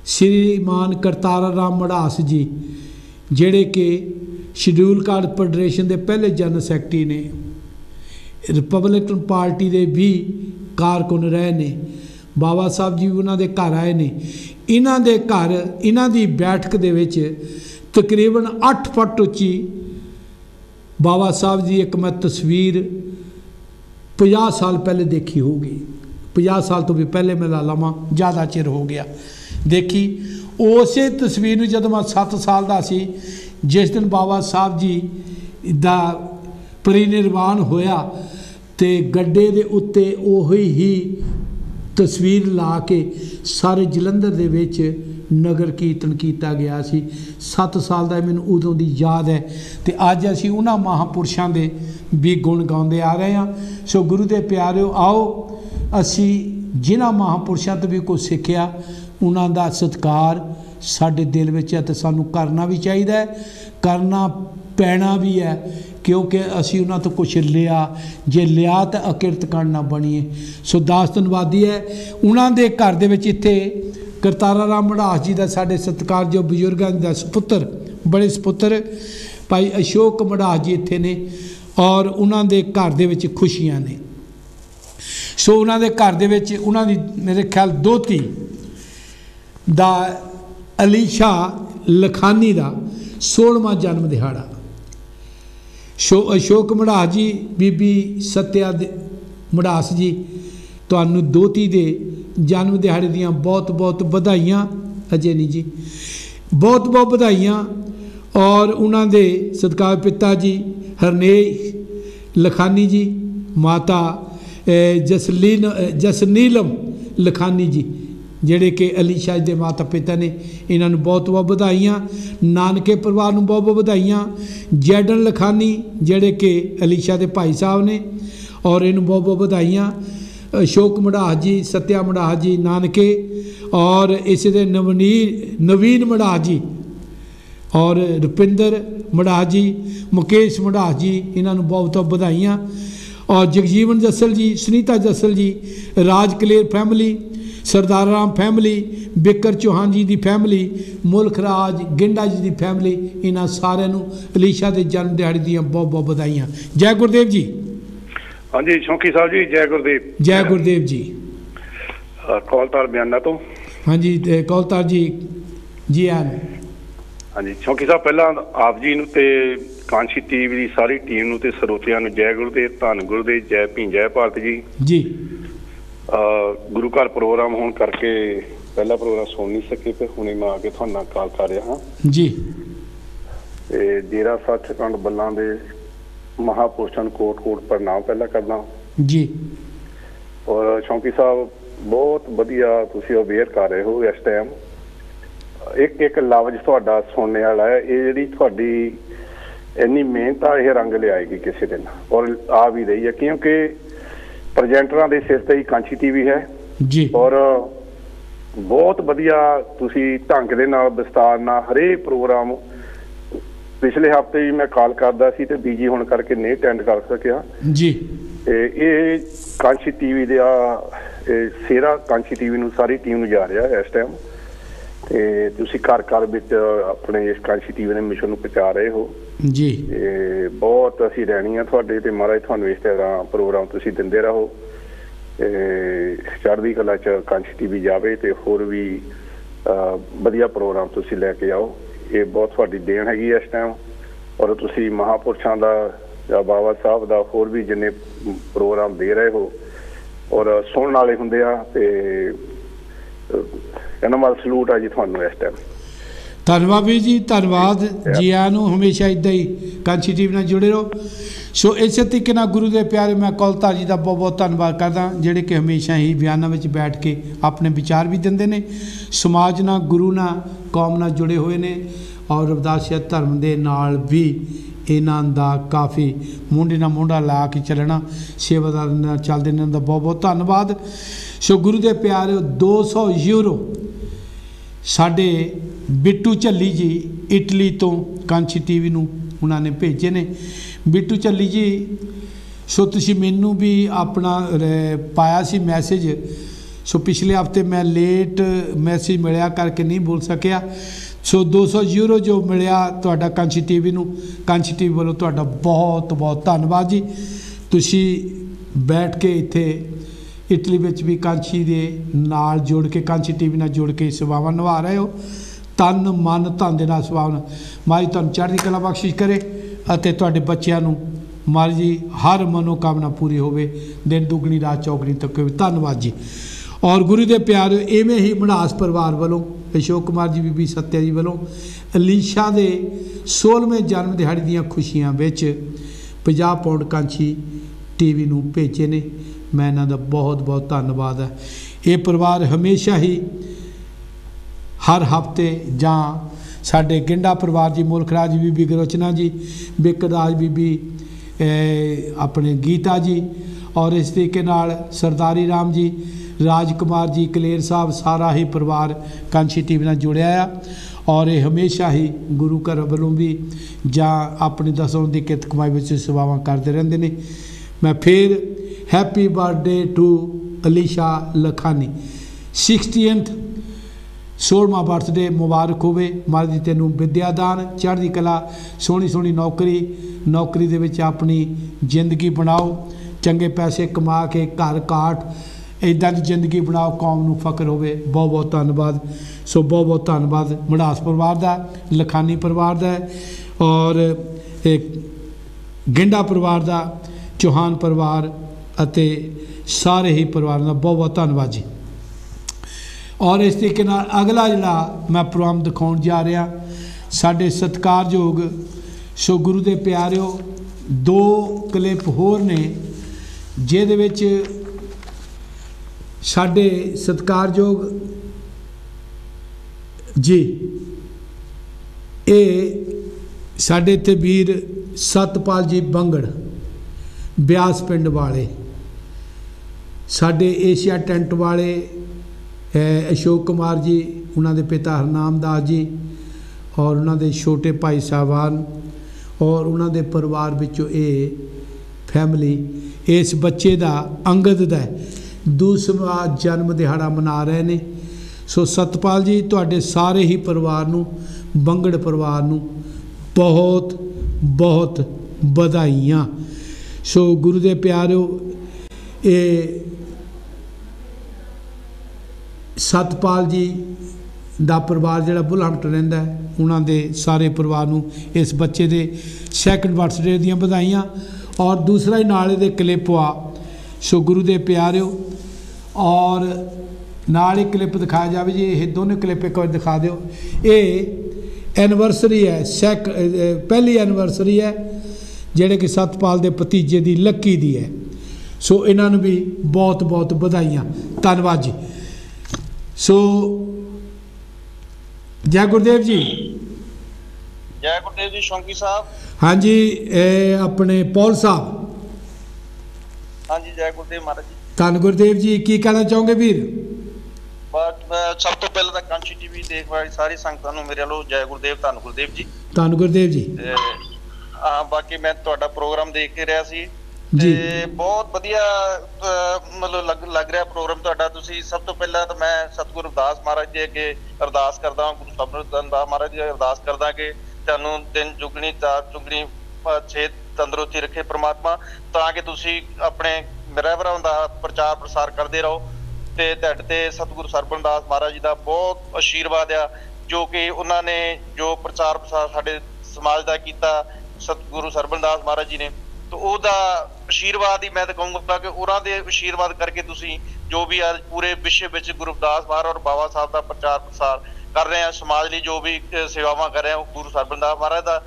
[SPEAKER 1] ਸ਼੍ਰੀਮਾਨ ਕਰਤਾਰਾ ਰਾਮ ਮੜਾਸ ਜੀ, ਜਿਹੜੇ ਕਿ ਸ਼ਡਿਊਲ ਕਾਰਡ ਫੈਡਰੇਸ਼ਨ ਦੇ ਪਹਿਲੇ ਜਨਰਲ ਸੈਕਟਰੀ ਨੇ। ਰਿਪਬਲਿਕਨ ਪਾਰਟੀ ਦੇ ਵੀ ਕਾਰਕੁਨ ਰਹੇ ਨੇ। ਬਾਬਾ ਸਾਹਿਬ ਜੀ ਵੀ ਉਹਨਾਂ ਦੇ ਘਰ ਆਏ ਨੇ। ਇਹਨਾਂ ਦੇ ਘਰ, ਇਹਨਾਂ ਦੀ ਬੈਠਕ ਦੇ ਵਿੱਚ ਤਕਰੀਬਨ 8 ਫੁੱਟ ਉੱਚੀ ਬਾਬਾ ਸਾਹਿਬ ਜੀ, ਇੱਕ ਮੈਂ ਤਸਵੀਰ 50 ਸਾਲ ਪਹਿਲੇ ਦੇਖੀ ਹੋਊਗੀ। 50 ਸਾਲ ਤੋਂ ਵੀ ਪਹਿਲੇ ਮੈਂ ਲਾ ਲਵਾਂ, ਜ਼ਿਆਦਾ ਚਿਰ ਹੋ ਗਿਆ। ਦੇਖੀ, ਉਸੇ ਤਸਵੀਰ ਨੂੰ ਜਦੋਂ ਮੈਂ 7 ਸਾਲ ਦਾ ਸੀ, ਜਿਸ ਦਿਨ ਬਾਬਾ ਸਾਹਿਬ ਜੀ ਦਾ ਪਰਿਨਿਰਵਾਣ ਹੋਇਆ ਤੇ ਗੱਡੇ ਦੇ ਉੱਤੇ ਉਹੀ ਹੀ ਤਸਵੀਰ ਲਾ ਕੇ ਸਾਰੇ ਜਲੰਧਰ ਦੇ ਵਿੱਚ ਨਗਰ ਕੀਰਤਨ ਕੀਤਾ ਗਿਆ ਸੀ। 7 ਸਾਲ ਦਾ ਮੈਨੂੰ ਉਦੋਂ ਦੀ ਯਾਦ ਹੈ ਤੇ ਅੱਜ ਅਸੀਂ ਉਹਨਾਂ ਮਹਾਪੁਰਸ਼ਾਂ ਦੇ ਵੀ ਗੁਣ ਗਾਉਂਦੇ ਆ ਰਹੇ ਹਾਂ। ਸੋ ਗੁਰੂ ਦੇ ਪਿਆਰਿਓ, ਆਓ ਅਸੀਂ ਜਿਨ੍ਹਾਂ ਮਹਾਪੁਰਸ਼ਾਂ ਤੋਂ ਵੀ ਕੁਝ ਸਿੱਖਿਆ, ਉਹਨਾਂ ਦਾ ਸਤਿਕਾਰ ਸਾਡੇ ਦਿਲ ਵਿੱਚ ਹੈ ਤੇ ਸਾਨੂੰ ਕਰਨਾ ਵੀ ਚਾਹੀਦਾ ਹੈ। ਕਰਨਾ ਪੈਣਾ ਵੀ ਹੈ, ਕਿਉਂਕਿ ਅਸੀਂ ਉਹਨਾਂ ਤੋਂ ਕੁਝ ਲਿਆ। ਜੇ ਲਿਆ ਤਾਂ ਅਕਿਰਤ ਕਰਨ ਨਾ ਬਣੀਏ। ਸੋ ਦਾਸ ਧੰਨਵਾਦੀ ਹੈ। ਉਹਨਾਂ ਦੇ ਘਰ ਦੇ ਵਿੱਚ ਇੱਥੇ ਕਰਤਾਰਾ ਰਾਮ ਮੜਾਸ ਜੀ ਦਾ, ਸਾਡੇ ਸਤਿਕਾਰਯੋਗ ਬਜ਼ੁਰਗਾਂ ਦਾ ਸੁਪੁੱਤਰ, ਬੜੇ ਸੁਪੁੱਤਰ ਭਾਈ ਅਸ਼ੋਕ ਮੜਾਸ ਜੀ ਇੱਥੇ ਨੇ ਔਰ ਉਹਨਾਂ ਦੇ ਘਰ ਦੇ ਵਿੱਚ ਖੁਸ਼ੀਆਂ ਨੇ। ਸੋ ਉਹਨਾਂ ਦੇ ਘਰ ਦੇ ਵਿੱਚ ਉਹਨਾਂ ਦੀ ਮੇਰੇ ਖਿਆਲ ਦੋਤੀ ਦਾ ਅਲੀਸ਼ਾ ਲਖਾਨੀ ਦਾ 16ਵਾਂ ਜਨਮ ਦਿਹਾੜਾ। ਸ਼ੋ ਅਸ਼ੋਕ ਮੜਾਸ ਜੀ, ਬੀਬੀ ਸਤਿਆ ਦੇ- ਮੜਾਸ ਜੀ, ਤੁਹਾਨੂੰ ਦੋਤੀ ਦੇ ਜਨਮ ਦਿਹਾੜੇ ਦੀਆਂ ਬਹੁਤ ਬਹੁਤ ਵਧਾਈਆਂ, ਅਜੇ ਨਹੀਂ ਜੀ। ਬਹੁਤ ਬਹੁਤ ਵਧਾਈਆਂ ਔਰ ਉਹਨਾਂ ਦੇ ਸਤਿਕਾਰ ਪਿਤਾ ਜੀ ਹਰਨੇ ਲਖਾਨੀ ਜੀ, ਮਾਤਾ ਜਸਲੀਨ ਜਸਨੀਲਮ ਲਖਾਨੀ ਜੀ, ਜਿਹੜੇ ਕਿ ਅਲੀ ਸ਼ਾਹ ਦੇ ਮਾਤਾ ਪਿਤਾ ਨੇ, ਇਹਨਾਂ ਨੂੰ ਬਹੁਤ ਬਹੁਤ ਵਧਾਈਆਂ। ਨਾਨਕੇ ਪਰਿਵਾਰ ਨੂੰ ਬਹੁਤ ਬਹੁਤ ਵਧਾਈਆਂ। ਜੈਡਨ ਲਖਾਨੀ, ਜਿਹੜੇ ਕਿ ਅਲੀ ਸ਼ਾਹ ਦੇ ਭਾਈ ਸਾਹਿਬ ਨੇ, ਔਰ ਇਹਨੂੰ ਬਹੁਤ ਬਹੁਤ ਵਧਾਈਆਂ। ਅਸ਼ੋਕ ਮੜਾਹ ਜੀ, ਸਤਿਆ ਮੜਾਹ ਜੀ, ਨਾਨਕੇ ਔਰ ਇਸੇ ਦੇ ਨਵਨੀ ਨਵੀਨ ਮੜਾਹ ਜੀ ਔਰ ਰੁਪਿੰਦਰ ਮੜਾਹ ਜੀ, ਮੁਕੇਸ਼ ਮੜਾਹ ਜੀ, ਇਹਨਾਂ ਨੂੰ ਬਹੁਤ ਬਹੁਤ ਵਧਾਈਆਂ। ਔਰ ਜਗਜੀਵਨ ਜੱਸਲ ਜੀ, ਸੁਨੀਤਾ ਜੱਸਲ ਜੀ ਰਾਜ ਕਲੇਰ ਫੈਮਿਲੀ ਸਰਦਾਰ ਰਾਮ ਫੈਮਿਲੀ ਬਿਕਰ ਚੌਹਾਨ ਜੀ ਦੀ ਫੈਮਿਲੀ ਮੁਲਕ ਰਾਜ ਗਿੰਡਾ ਜੀ ਦੀ ਫੈਮਿਲੀ ਇਹਨਾਂ ਸਾਰਿਆਂ ਨੂੰ ਅਲੀਸ਼ਾ ਦੇ ਜਨਮ ਦਿਹਾੜੀ ਦੀਆਂ ਬਹੁਤ ਬਹੁਤ ਵਧਾਈਆਂ। ਜੈ ਗੁਰਦੇਵ ਜੀ।
[SPEAKER 2] ਹਾਂਜੀ ਸ਼ੌਕੀ ਸਾਹਿਬ ਜੀ ਜੈ ਗੁਰਦੀਪ
[SPEAKER 1] ਜੈ ਗੁਰਦੇਵ ਜੀ।
[SPEAKER 2] ਕੌਲਤਾਰ ਬਿਆਨਾ ਤੋਂ।
[SPEAKER 1] ਹਾਂਜੀ ਤੇ ਕੌਲਤਾਰ ਜੀ ਜੀ ਆਨ
[SPEAKER 2] ਹਾਂਜੀ ਸ਼ੌਕੀ ਸਾਹਿਬ ਪਹਿਲਾਂ ਆਪ ਜੀ ਨੂੰ ਤੇ ਕਾਂਸ਼ੀ ਟੀਵੀ ਦੀ ਸਾਰੀ ਟੀਮ ਨੂੰ ਤੇ ਸਰੋਤਿਆਂ ਨੂੰ ਜੈ ਗੁਰਦੇਵ ਧੰਨ ਗੁਰਦੇਵ ਜੈ ਭੀਂ ਜੈ ਭਾਰਤ ਜੀ।
[SPEAKER 1] ਜੀ।
[SPEAKER 2] ਅ, ਗੁਰੂ ਘਰ ਪ੍ਰੋਗਰਾਮ ਹੋਣ ਕਰਕੇ ਪਹਿਲਾ ਪ੍ਰੋਗਰਾਮ ਸੁਣ ਨਹੀਂ ਸਕੇ ਤੇ ਹੁਣੇ ਮੈਂ ਆ ਕੇ ਤੁਹਾਨੂੰ ਕਾਲ ਕਰ ਰਿਹਾ ਹਾਂ।
[SPEAKER 1] ਜੀ।
[SPEAKER 2] ਤੇ ਡੇਰਾ ਸੱਚਖੰਡ ਬੱਲਾਂ ਦੇ ਨੂੰ ਕੋਟ ਕੋਟ ਪ੍ਰਣਾਮ ਪਹਿਲਾਂ ਕਰਦਾ।
[SPEAKER 1] ਜੀ।
[SPEAKER 2] ਔਰ ਸ਼ੌਂਕੀ ਸਾਹਿਬ ਬਹੁਤ ਵਧੀਆ ਤੁਸੀਂ ਅਵੇਅਰ ਕਰ ਰਹੇ ਹੋ ਇਸ ਟਾਈਮ ਇੱਕ ਇੱਕ ਲਫ਼ਜ਼ ਤੁਹਾਡਾ ਸੁਣਨੇ ਵਾਲਾ ਹੈ ਇਹ ਜਿਹੜੀ ਤੁਹਾਡੀ ਇੰਨੀ ਮਿਹਨਤ ਆ ਇਹ ਰੰਗ ਲਿਆਏਗੀ ਕਿਸੇ ਦਿਨ। ਔਰ ਆ ਵੀ ਰਹੀ ਹੈ ਕਿਉਂਕਿ ਪ੍ਰੈਜੈਂਟਰਾਂ ਦੇ ਸਿਰ ਤੇ ਹੀ ਕਾਂਚੀ ਟੀਵੀ ਹੈ।
[SPEAKER 1] ਜੀ।
[SPEAKER 2] ਔਰ ਬਹੁਤ ਵਧੀਆ ਤੁਸੀਂ ਢੰਗ ਦੇ ਨਾਲ ਵਿਸਤਾਰ ਨਾਲ ਹਰੇਕ ਪ੍ਰੋਗਰਾਮ ਪਿਛਲੇ ਹਫ਼ਤੇ ਵੀ ਮੈਂ ਕਾਲ ਕਰਦਾ ਸੀ ਤੇ ਬੀਜੀ ਹੋਣ ਕਰਕੇ ਨਹੀਂ ਅਟੈਂਡ ਕਰ ਸਕਿਆ।
[SPEAKER 1] ਜੀ।
[SPEAKER 2] ਤੇ ਇਹ ਕਾਂਚੀ ਟੀਵੀ ਦੇ ਆ ਸੇਰਾ ਕਾਂਚੀ ਟੀਵੀ ਨੂੰ ਸਾਰੀ ਟੀਮ ਨੂੰ ਜਾ ਰਿਹਾ ਹੈ ਇਸ ਟਾਈਮ ਤੇ ਤੁਸੀਂ ਘਰ ਘਰ ਵਿੱਚ ਆਪਣੇ ਇਸ ਕਾਂਚੀ ਟੀਵੀ ਦੇ ਮਿਸ਼ਨ ਨੂੰ ਪਹੁੰਚਾ ਰਹੇ ਹੋ।
[SPEAKER 1] ਜੀ।
[SPEAKER 2] ਤੇ ਬਹੁਤ ਅਸੀਂ ਰਹਿਣੀ ਆ ਤੁਹਾਡੇ ਤੇ। ਮਹਾਰਾਜ ਤੁਹਾਨੂੰ ਇਸ ਤਰ੍ਹਾਂ ਪ੍ਰੋਗਰਾਮ ਤੁਸੀਂ ਦਿੰਦੇ ਰਹੋ। ਤੇ ਚੜ੍ਹਦੀ ਕਲਾ ਚ ਕਾਂਚੀ ਟੀਵੀ ਜਾਵੇ ਤੇ ਹੋਰ ਵੀ ਵਧੀਆ ਪ੍ਰੋਗਰਾਮ ਤੁਸੀਂ ਲੈ ਕੇ ਆਓ। ਇਹ ਬਹੁਤ ਤੁਹਾਡੀ ਦੇਣ ਹੈਗੀ ਇਸ ਟਾਈਮ ਔਰ ਤੁਸੀਂ ਮਹਾਪੁਰਸ਼ਾਂ ਦਾ ਜਾਂ ਬਾਬਾ ਸਾਹਿਬ ਦਾ ਹੋਰ ਵੀ ਜਿੰਨੇ ਪ੍ਰੋਗਰਾਮ ਦੇ ਰਹੇ ਹੋ ਔਰ ਸੁਣਨ ਵਾਲੇ ਹੁੰਦੇ ਆ ਤੇ ਇਹਨਾਂ ਵੱਲ ਸਲੂਟ ਆ ਜੀ ਤੁਹਾਨੂੰ ਇਸ ਟਾਈਮ
[SPEAKER 1] ਧੰਨਵਾਦ ਵੀਰ ਜੀ ਧੰਨਵਾਦ। ਜੀ ਆਇਆਂ ਨੂੰ ਹਮੇਸ਼ਾ ਇਦਾਂ ਹੀ ਕਾਂਚੀ ਟੀਵੀ ਨਾਲ ਜੁੜੇ ਰਹੋ। ਸੋ ਇਸੇ ਤਰੀਕੇ ਨਾਲ ਗੁਰੂ ਦੇ ਪਿਆਰੇ ਮੈਂ ਕੌਲਤਾਰ ਜੀ ਦਾ ਬਹੁਤ ਬਹੁਤ ਧੰਨਵਾਦ ਕਰਦਾ ਜਿਹੜੇ ਕਿ ਹਮੇਸ਼ਾ ਹੀ ਬਿਆਨਾਂ ਵਿੱਚ ਬੈਠ ਕੇ ਆਪਣੇ ਵਿਚਾਰ ਵੀ ਦਿੰਦੇ ਨੇ। ਸਮਾਜ ਨਾਲ ਗੁਰੂ ਨਾਲ ਕੌਮ ਨਾਲ ਜੁੜੇ ਹੋਏ ਨੇ ਔਰ ਰਵਿਦਾਸੀਆ ਧਰਮ ਦੇ ਨਾਲ ਵੀ ਇਹਨਾਂ ਦਾ ਕਾਫੀ ਮੁੰਡੇ ਨਾਲ ਮੁੰਡਾ ਲਾ ਕੇ ਚੱਲਣਾ, ਸੇਵਾਦਾਰ ਨਾਲ ਚੱਲਦੇ ਨੇ ਦਾ ਬਹੁਤ ਬਹੁਤ ਧੰਨਵਾਦ। ਸੋ ਗੁਰੂ ਦੇ ਪਿਆਰੇ 200 ਯੂਰੋ ਸਾਡੇ ਬਿੱਟੂ ਝੱਲੀ ਜੀ ਇਟਲੀ ਤੋਂ ਕਾਂਚੀ ਟੀਵੀ ਨੂੰ ਉਹਨਾਂ ਨੇ ਭੇਜੇ ਨੇ। ਬਿੱਟੂ ਝੱਲੀ ਜੀ, ਸੋ ਤੁਸੀਂ ਮੈਨੂੰ ਵੀ ਆਪਣਾ ਪਾਇਆ ਸੀ ਮੈਸੇਜ ਸੋ ਪਿਛਲੇ ਹਫ਼ਤੇ ਮੈਂ ਲੇਟ ਮੈਸੇਜ ਮਿਲਿਆ ਕਰਕੇ ਨਹੀਂ ਬੋਲ ਸਕਿਆ। ਸੋ 200 ਯੂਰੋ ਜੋ ਮਿਲਿਆ ਤੁਹਾਡਾ ਕਾਂਚੀ ਟੀਵੀ ਨੂੰ ਕਾਂਚੀ ਟੀਵੀ ਵੱਲੋਂ ਤੁਹਾਡਾ ਬਹੁਤ ਬਹੁਤ ਧੰਨਵਾਦ ਜੀ। ਤੁਸੀਂ ਬੈਠ ਕੇ ਇੱਥੇ ਇਟਲੀ ਵਿੱਚ ਵੀ ਕਾਂਚੀ ਦੇ ਨਾਲ ਜੋੜ ਕੇ ਕਾਂਚੀ ਟੀਵੀ ਨਾਲ ਜੋੜ ਕੇ ਸੇਵਾਵਾਂ ਨਿਭਾ ਰਹੇ ਹੋ। ਤਨ, ਮਨ, ਧਨ ਦੇ ਨਾਲ ਸੇਵਾਵਾਂ ਮਾਰੀ ਤੁਹਾਨੂੰ ਚੜ੍ਹਦੀ ਕਲਾ ਬਖਸ਼ਿਸ਼ ਕਰੇ ਅਤੇ ਤੁਹਾਡੇ ਬੱਚਿਆਂ ਨੂੰ ਮਾਰੀ ਜੀ, ਹਰ ਮਨੋਕਾਮਨਾ ਪੂਰੀ ਹੋਵੇ। ਦਿਨ ਦੁਗਣੀ, ਰਾਤ ਚੌਗਣੀ ਤੱਕ ਹੋਵੇ। ਧੰਨਵਾਦ ਜੀ। ਔਰ ਗੁਰੂ ਦੇ ਪਿਆਰ ਇਵੇਂ ਹੀ ਮਨਾਸ ਪਰਿਵਾਰ ਵੱਲੋਂ, ਅਸ਼ੋਕ ਕੁਮਾਰ ਜੀ, ਬੀਬੀ ਸਤਿਆ ਜੀ ਵੱਲੋਂ, ਅਲੀਸ਼ਾ ਦੇ 16ਵੇਂ ਜਨਮ ਦਿਹਾੜੀ ਦੀਆਂ ਖੁਸ਼ੀਆਂ ਵਿੱਚ 50 ਪੌਂਡ ਕਾਂਚੀ ਟੀਵੀ ਨੂੰ ਭੇਜੇ ਨੇ। ਮੈਂ ਇਹਨਾਂ ਦਾ ਬਹੁਤ ਬਹੁਤ ਧੰਨਵਾਦ ਹੈ। ਇਹ ਪਰਿਵਾਰ ਹਮੇਸ਼ਾ ਹੀ ਹਰ ਹਫ਼ਤੇ ਜਾਂ ਸਾਡੇ ਗਿੰਡਾ ਪਰਿਵਾਰ ਜੀ ਮੁਲਕ ਰਾਜ ਬੀਬੀ ਗਰੋਚਨਾ ਜੀ ਬਿਕਰਾਜ ਬੀਬੀ ਆਪਣੇ ਗੀਤਾ ਜੀ ਔਰ ਇਸ ਤਰੀਕੇ ਨਾਲ ਸਰਦਾਰੀ ਰਾਮ ਜੀ ਰਾਜ ਕੁਮਾਰ ਜੀ ਕਲੇਰ ਸਾਹਿਬ ਸਾਰਾ ਹੀ ਪਰਿਵਾਰ ਕਾਂਸ਼ੀ ਟੀਵੀ ਨਾਲ ਜੁੜਿਆ ਆ ਔਰ ਇਹ ਹਮੇਸ਼ਾ ਹੀ ਗੁਰੂ ਘਰ ਵੱਲੋਂ ਵੀ ਜਾਂ ਆਪਣੀ ਦਸੋਂ ਦੀ ਕਿਰਤ ਕਮਾਈ ਵਿੱਚ ਸੇਵਾਵਾਂ ਕਰਦੇ ਰਹਿੰਦੇ ਨੇ। ਮੈਂ ਫੇਰ happy birthday to Alisha Lakhani. 60th 16ਵਾਂ ਬਰਥਡੇ ਮੁਬਾਰਕ ਹੋਵੇ। ਮਹਾਰਾਜ ਜੀ ਤੈਨੂੰ ਵਿਦਿਆ ਦਾਨ, ਚੜ੍ਹਦੀ ਕਲਾ, ਸੋਹਣੀ ਸੋਹਣੀ ਨੌਕਰੀ ਨੌਕਰੀ ਦੇ ਵਿੱਚ ਆਪਣੀ ਜ਼ਿੰਦਗੀ ਬਣਾਓ। ਚੰਗੇ ਪੈਸੇ ਕਮਾ ਕੇ ਘਰ ਕਾਟ। ਇਦਾਂ ਦੀ ਜ਼ਿੰਦਗੀ ਬਣਾਓ, ਕੌਮ ਨੂੰ ਫਖਰ ਹੋਵੇ। ਬਹੁਤ ਬਹੁਤ ਧੰਨਵਾਦ। ਸੋ ਬਹੁਤ ਬਹੁਤ ਧੰਨਵਾਦ ਮੜਾਸ ਪਰਿਵਾਰ ਦਾ, ਲਖਾਨੀ ਪਰਿਵਾਰ ਦਾ ਔਰ ਇਹ ਗਿੰਡਾ ਪਰਿਵਾਰ ਦਾ, ਚੌਹਾਨ ਪਰਿਵਾਰ ਅਤੇ ਸਾਰੇ ਹੀ ਪਰਿਵਾਰਾਂ ਦਾ ਬਹੁਤ ਬਹੁਤ ਧੰਨਵਾਦ ਜੀ। ਔਰ ਇਸ ਤਰੀਕੇ ਨਾਲ ਅਗਲਾ ਜਿਹੜਾ ਮੈਂ ਪ੍ਰੋਗਰਾਮ ਦਿਖਾਉਣ ਜਾ ਰਿਹਾ, ਸਾਡੇ ਸਤਿਕਾਰਯੋਗ ਸੋ ਗੁਰੂ ਦੇ ਪਿਆਰਿਓ, ਦੋ ਕਲਿੱਪ ਹੋਰ ਨੇ, ਜਿਹਦੇ ਵਿੱਚ ਸਾਡੇ ਸਤਿਕਾਰਯੋਗ ਜੀ, ਇਹ ਸਾਡੇ ਇੱਥੇ ਵੀਰ ਸਤਪਾਲ ਜੀ ਬੰਗੜ, ਬਿਆਸ ਪਿੰਡ ਵਾਲੇ। ਸਾਡੇ ਏਸ਼ੀਆ ਟੈਂਟ ਵਾਲੇ ਅਸ਼ੋਕ ਕੁਮਾਰ ਜੀ, ਉਹਨਾਂ ਦੇ ਪਿਤਾ ਹਰਨਾਮ ਦਾਸ ਜੀ, ਔਰ ਉਹਨਾਂ ਦੇ ਛੋਟੇ ਭਾਈ ਸਾਹਿਬਾਨ ਔਰ ਉਹਨਾਂ ਦੇ ਪਰਿਵਾਰ ਵਿੱਚੋਂ ਇਹ ਫੈਮਿਲੀ ਇਸ ਬੱਚੇ ਦਾ ਅੰਗਦ ਦਾ ਦੂਸਰਾ ਜਨਮ ਦਿਹਾੜਾ ਮਨਾ ਰਹੇ ਨੇ। ਸੋ ਸਤਪਾਲ ਜੀ, ਤੁਹਾਡੇ ਸਾਰੇ ਹੀ ਪਰਿਵਾਰ ਨੂੰ, ਬੰਗੜ ਪਰਿਵਾਰ ਨੂੰ ਬਹੁਤ ਬਹੁਤ ਵਧਾਈਆਂ। ਸੋ ਗੁਰੂ ਦੇ ਪਿਆਰਿਓ, ਇਹ ਸਤਪਾਲ ਜੀ ਦਾ ਪਰਿਵਾਰ ਜਿਹੜਾ ਬੁਲਹਮਟ ਰਹਿੰਦਾ ਉਹਨਾਂ ਦੇ ਸਾਰੇ ਪਰਿਵਾਰ ਨੂੰ ਇਸ ਬੱਚੇ ਦੇ ਸੈਕੰਡ ਬਰਥਡੇ ਦੀਆਂ ਵਧਾਈਆਂ। ਔਰ ਦੂਸਰਾ ਹੀ ਨਾਲ ਇਹਦੇ ਕਲਿੱਪ ਆ। ਸੋ ਗੁਰੂ ਦੇ ਪਿਆਰਿਓ ਔਰ ਨਾਲ ਹੀ ਕਲਿੱਪ ਦਿਖਾਇਆ ਜਾਵੇ ਜੀ ਇਹ ਦੋਨੇ ਕਲਿੱਪ ਇੱਕ ਵਾਰ ਦਿਖਾ ਦਿਓ। ਇਹ ਐਨਵਰਸਰੀ ਹੈ ਸੈਕ ਪਹਿਲੀ ਐਨਵਰਸਰੀ ਹੈ ਜਿਹੜੇ ਕਿ ਸਤਪਾਲ ਦੇ ਭਤੀਜੇ ਦੀ ਲੱਕੀ ਦੀ ਹੈ। ਸੋ ਇਹਨਾਂ ਨੂੰ ਵੀ ਬਹੁਤ ਬਹੁਤ ਵਧਾਈਆਂ। ਧੰਨਵਾਦ ਜੀ। ਸੋ ਜੈ ਗੁਰਦੇਵ ਜੀ।
[SPEAKER 3] ਜੈ ਗੁਰਦੇਵ ਜੀ ਸ਼ੌਂਕੀ ਸਾਹਿਬ।
[SPEAKER 1] ਹਾਂਜੀ ਇਹ ਆਪਣੇ ਪੌਲ ਸਾਹਿਬ।
[SPEAKER 3] ਹਾਂਜੀ ਜੈ ਗੁਰਦੇਵ ਮਹਾਰਾਜ ਜੀ।
[SPEAKER 1] ਧੰਨ ਗੁਰਦੇਵ ਜੀ ਕੀ ਕਹਿਣਾ ਚਾਹੋਗੇ ਵੀਰ?
[SPEAKER 3] ਸਭ ਤੋਂ ਪਹਿਲਾਂ ਤਾਂ ਕਾਂਚੀ ਟੀਵੀ ਦੇਖ ਵਾਲੀ ਸਾਰੀ ਸੰਗਤਾਂ ਨੂੰ ਮੇਰੇ ਵੱਲੋਂ ਜੈ ਗੁਰਦੇਵ ਧੰਨ ਗੁਰਦੇਵ ਜੀ।
[SPEAKER 1] ਧੰਨ ਗੁਰਦੇਵ ਜੀ।
[SPEAKER 3] ਆ ਬਾਕੀ ਮੈਂ ਤੁਹਾਡਾ ਪ੍ਰੋਗਰਾਮ ਦੇਖ ਕੇ ਰਿਹਾ ਸੀ। ਤੇ ਬਹੁਤ ਵਧੀਆ ਮਤਲਬ ਲੱਗ ਰਿਹਾ ਪ੍ਰੋਗਰਾਮ ਤੁਹਾਡਾ। ਤੁਸੀਂ ਸਭ ਤੋਂ ਪਹਿਲਾਂ ਤਾਂ ਮੈਂ ਸਤਿਗੁਰੂ ਅਰਦਾਸ ਮਹਾਰਾਜ ਜੀ ਅੱਗੇ ਅਰਦਾਸ ਕਰਦਾ ਹਾਂ ਗੁਰੂ ਸਾਹਿਬ ਅਰਦਾਸ ਮਹਾਰਾਜ ਜੀ ਅਰਦਾਸ ਕਰਦਾ ਕਿ ਤੁਹਾਨੂੰ ਦਿਨ ਚੁਗਣੀ ਚਾਰ ਚੁਗਣੀ ਸਿਹਤ ਤੰਦਰੁਸਤੀ ਰੱਖੇ ਪ੍ਰਮਾਤਮਾ ਤਾਂ ਕਿ ਤੁਸੀਂ ਆਪਣੇ ਰਹਿਬਰਾਂ ਦਾ ਪ੍ਰਚਾਰ ਪ੍ਰਸਾਰ ਕਰਦੇ ਰਹੋ ਤੇ ਤੁਹਾਡੇ ਤੇ ਸਤਿਗੁਰੂ ਸਰਬਨਦਾਸ ਮਹਾਰਾਜ ਜੀ ਦਾ ਬਹੁਤ ਆਸ਼ੀਰਵਾਦ ਆ, ਜੋ ਕਿ ਉਹਨਾਂ ਨੇ ਜੋ ਪ੍ਰਚਾਰ ਪ੍ਰਸਾਰ ਸਾਡੇ ਸਮਾਜ ਦਾ ਕੀਤਾ, ਸਤਿਗੁਰੂ ਸਰਬਨਦਾਸ ਮਹਾਰਾਜ ਜੀ ਨੇ। ਤੇ ਉਹਦਾ ਆਸ਼ੀਰਵਾਦ ਹੀ ਮੈਂ ਤਾਂ ਕਹੂੰਗਾ ਕਿ ਉਹਨਾਂ ਦੇ ਆਸ਼ੀਰਵਾਦ ਕਰਕੇ ਤੁਸੀਂ ਜੋ ਵੀ ਅੱਜ ਪੂਰੇ ਵਿਸ਼ਵ ਵਿੱਚ ਗੁਰੂ ਰਵਿਦਾਸ ਮਹਾਰਾਜ ਔਰ ਬਾਬਾ ਸਾਹਿਬ ਦਾ ਪ੍ਰਚਾਰ ਪ੍ਰਸਾਰ ਕਰ ਰਹੇ ਆ, ਸਮਾਜ ਲਈ ਜੋ ਵੀ ਸੇਵਾਵਾਂ ਕਰ ਰਹੇ ਆ, ਉਹ ਗੁਰੂ ਸਰਬਨਦਾਸ ਮਹਾਰਾਜ ਦਾ